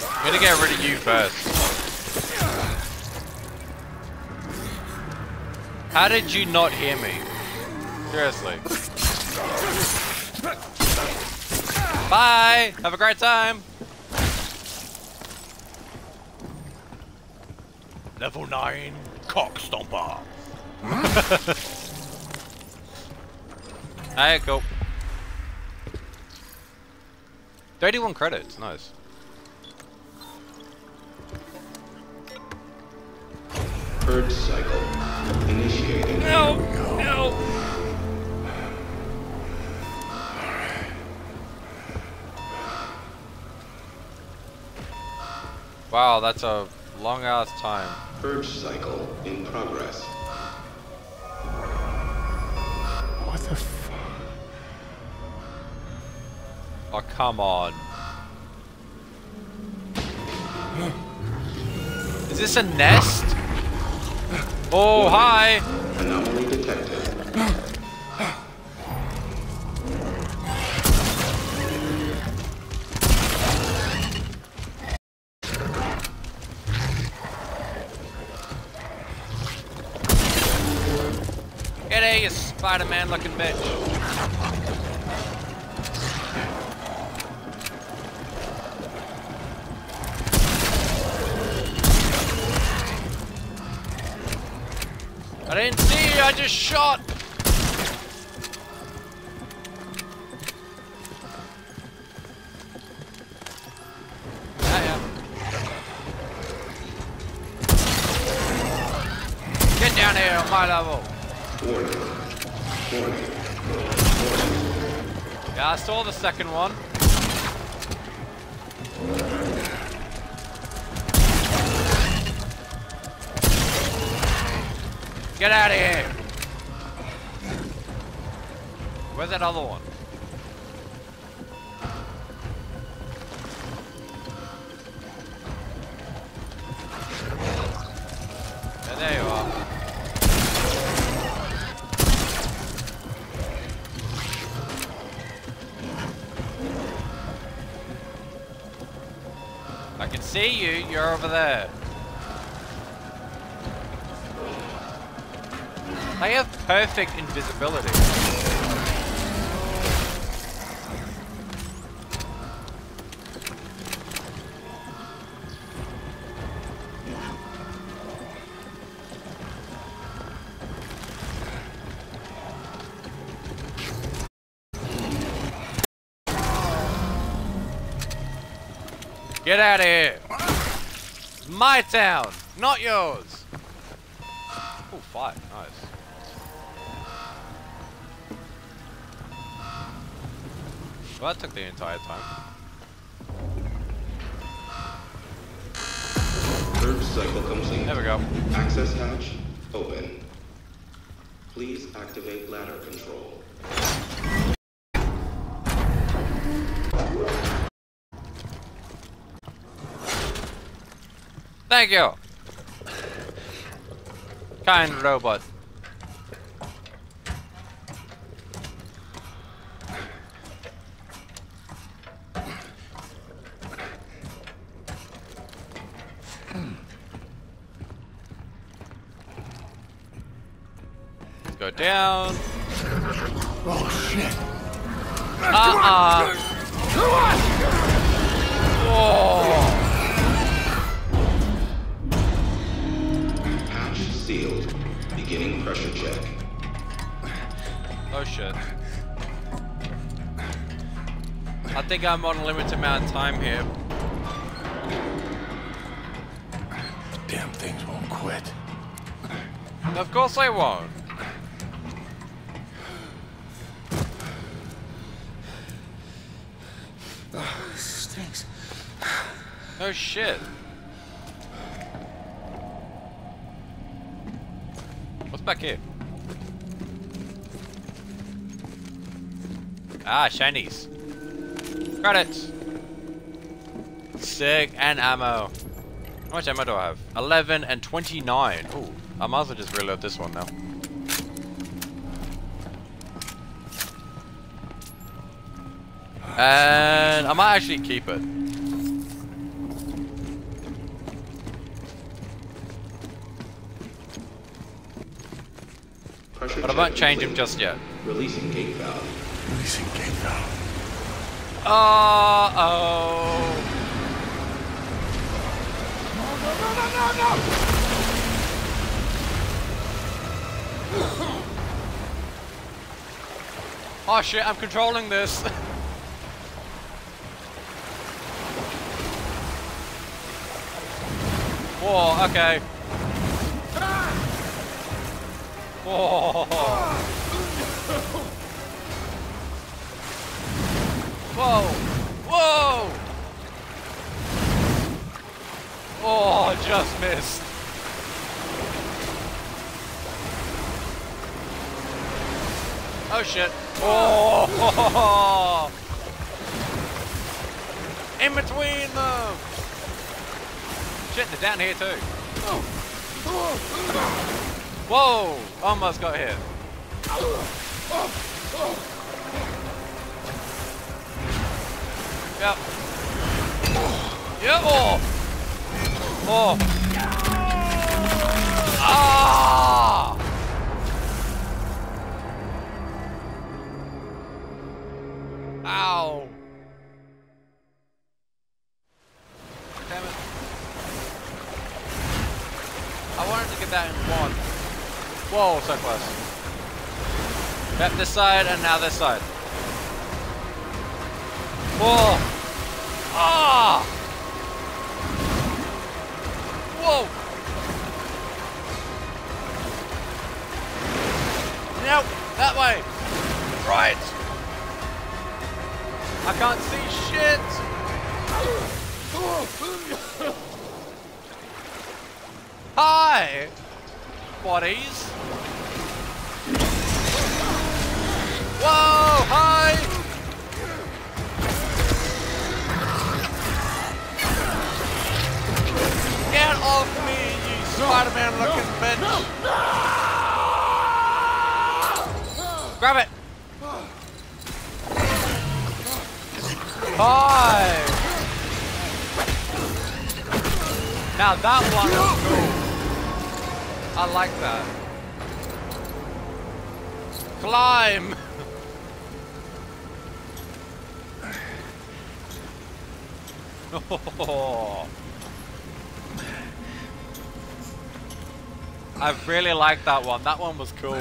I'm gonna get rid of you first. How did you not hear me? Seriously. Bye! Have a great time! Level 9 Cock Stomper. Hey, go. 31 credits, nice. Purge cycle initiating. No! No! Wow, that's a long ass time. Purge cycle in progress. What the fuck? Oh, come on. Is this a nest? Oh, hi! Anomaly detected. Spider-Man looking bitch. I didn't see you, I just shot! Yeah. Get down here on my level. Yeah, I saw the second one. Get out of here! Where's that other one? See you, you're over there. They have perfect invisibility. Get out of here! It's my town, not yours! Oh, fight, nice. Well, that took the entire time. Cycle complete. There we go. Access hatch open. Please activate ladder control. Thank you. Kind robot. Go down. Oh shit. Uh-uh. Oh shit. I think I'm on a limited amount of time here. Damn things won't quit. Of course they won't. Stinks. Oh shit. What's back here? Ah, shinies. Credits. Sick and ammo. How much ammo do I have? 11 and 29. Ooh, I might as well just reload this one now. And I might actually keep it. Pressure But I won't change him just yet. Releasing gate valve. Releasing valve. Uh oh. Oh shit, I'm controlling this. Whoa, okay. Whoa. Whoa! Whoa! Oh, just missed. Oh shit. Oh! In between them! Shit, they're down here too. Whoa! Almost got hit. Yep. Yep. Oh. Oh. Ah. Ow. Damn it. I wanted to get that in one. Whoa, so close. Yep, this side and now this side. Whoa! Ah! Whoa! No, that way. Right. I can't see shit. Hi, bodies. Whoa! Hi. Get off me, you Spider-Man looking bitch! Grab it! Hi! Now that one was cool. I like that. Climb! Oh. I really like that one. That one was cool.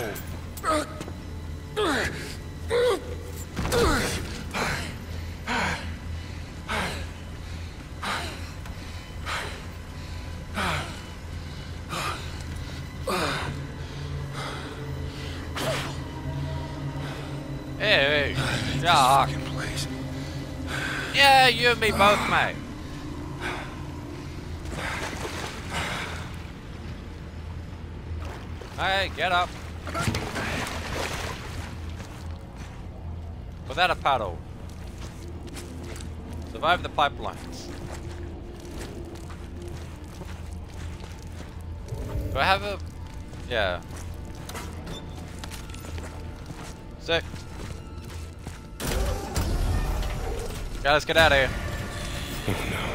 Hey, hey. Yeah. Yeah, you and me both, mate. Hey, get up. Without a paddle. Survive the pipelines. Do I have a... Yeah. Sick. Yeah, let's get out of here. Oh, get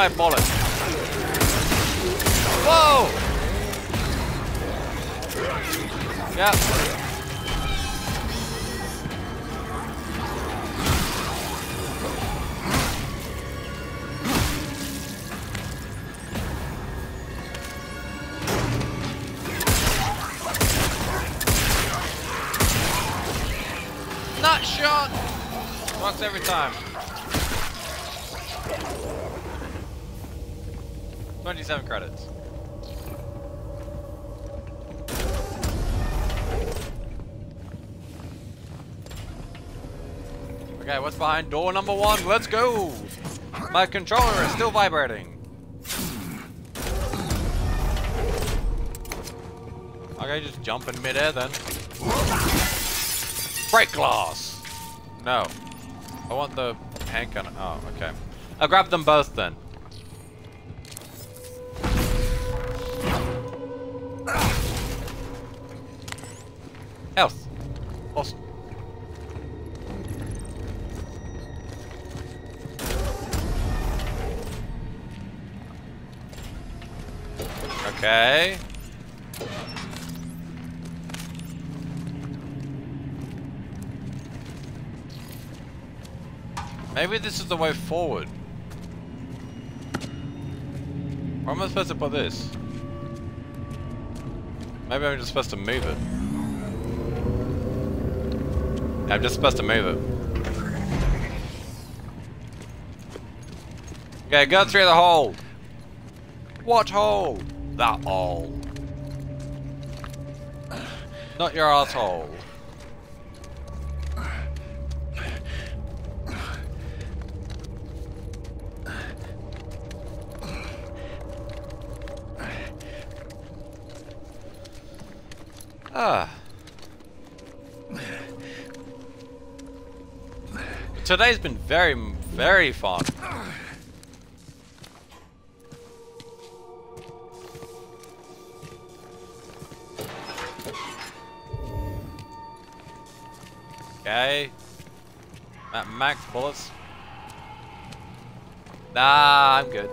my bullet. Whoa! Yep. Nut shot! Works every time. Behind door number one? Let's go! My controller is still vibrating. Okay, just jump in midair then. Break glass! No. I want the hand cannon. Oh, okay. I'll grab them both then. Okay. Maybe this is the way forward. Where am I supposed to put this? Maybe I'm just supposed to move it. I'm just supposed to move it. Okay, go through the hole. What hole? That hole. Not your asshole. Ah. Today's been very, very fun. Max bullets. Nah, I'm good.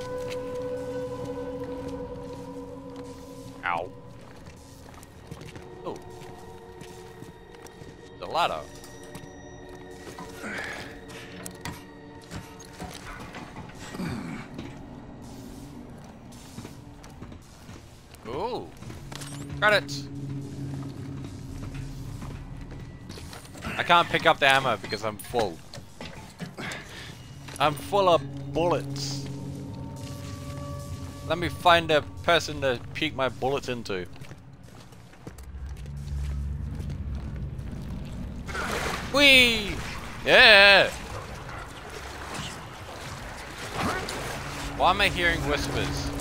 Ow. Oh. The ladder. Ooh. Credits. I can't pick up the ammo because I'm full. I'm full of bullets. Let me find a person to peek my bullets into. Whee! Yeah! Why am I hearing whispers?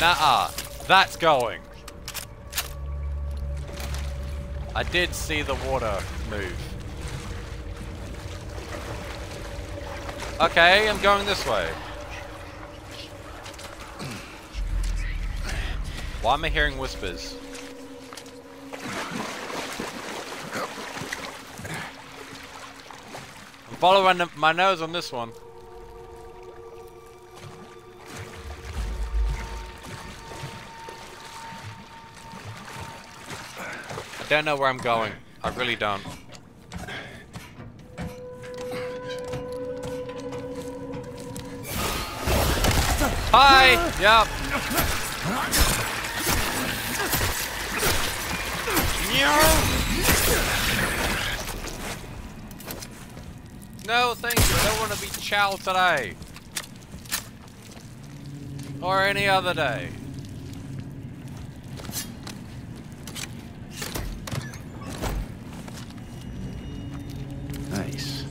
Nah, that's going. I did see the water move. Okay, I'm going this way. Why am I hearing whispers? I'm following my nose on this one. I don't know where I'm going. I really don't. Hi! Yep. No, thank you. I don't want to be chow today. Or any other day. Nice.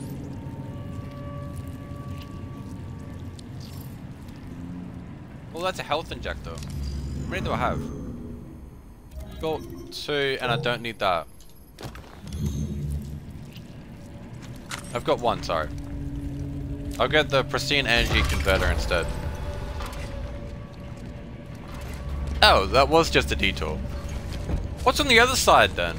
That's a health injector. How many do I have? Got two, and I don't need that. I've got one, sorry. I'll get the pristine energy converter instead. Oh, that was just a detour. What's on the other side then?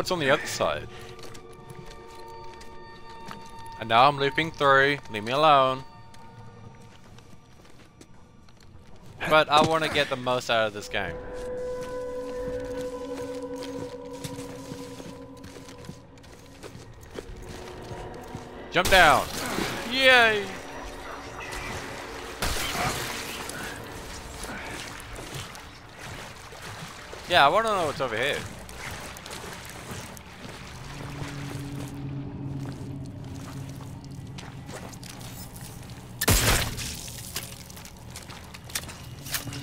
What's on the other side. And now I'm looping through. Leave me alone. But I want to get the most out of this game. Jump down. Yay! Yeah, I want to know what's over here.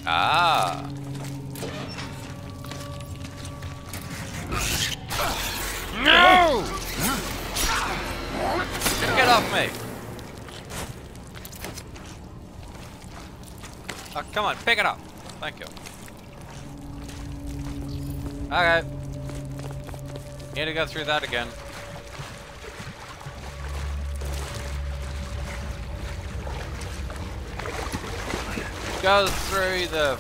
Ah. No! Get off me! Oh, come on, pick it up. Thank you. Okay. Need to go through that again. Go through the...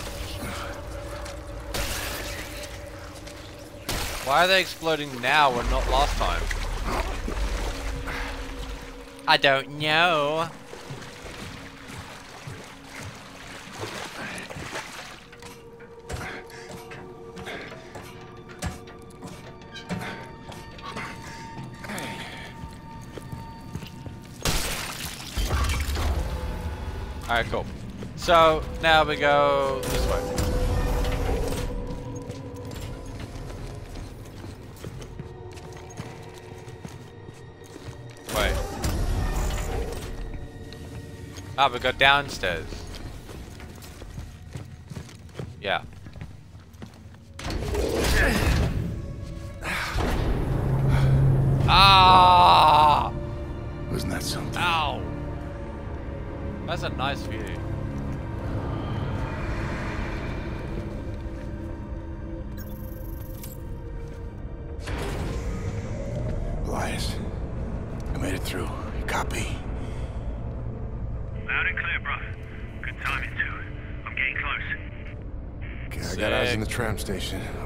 Why are they exploding now and not last time? I don't know. So, now we go this way. Wait. Ah, we go downstairs. Station.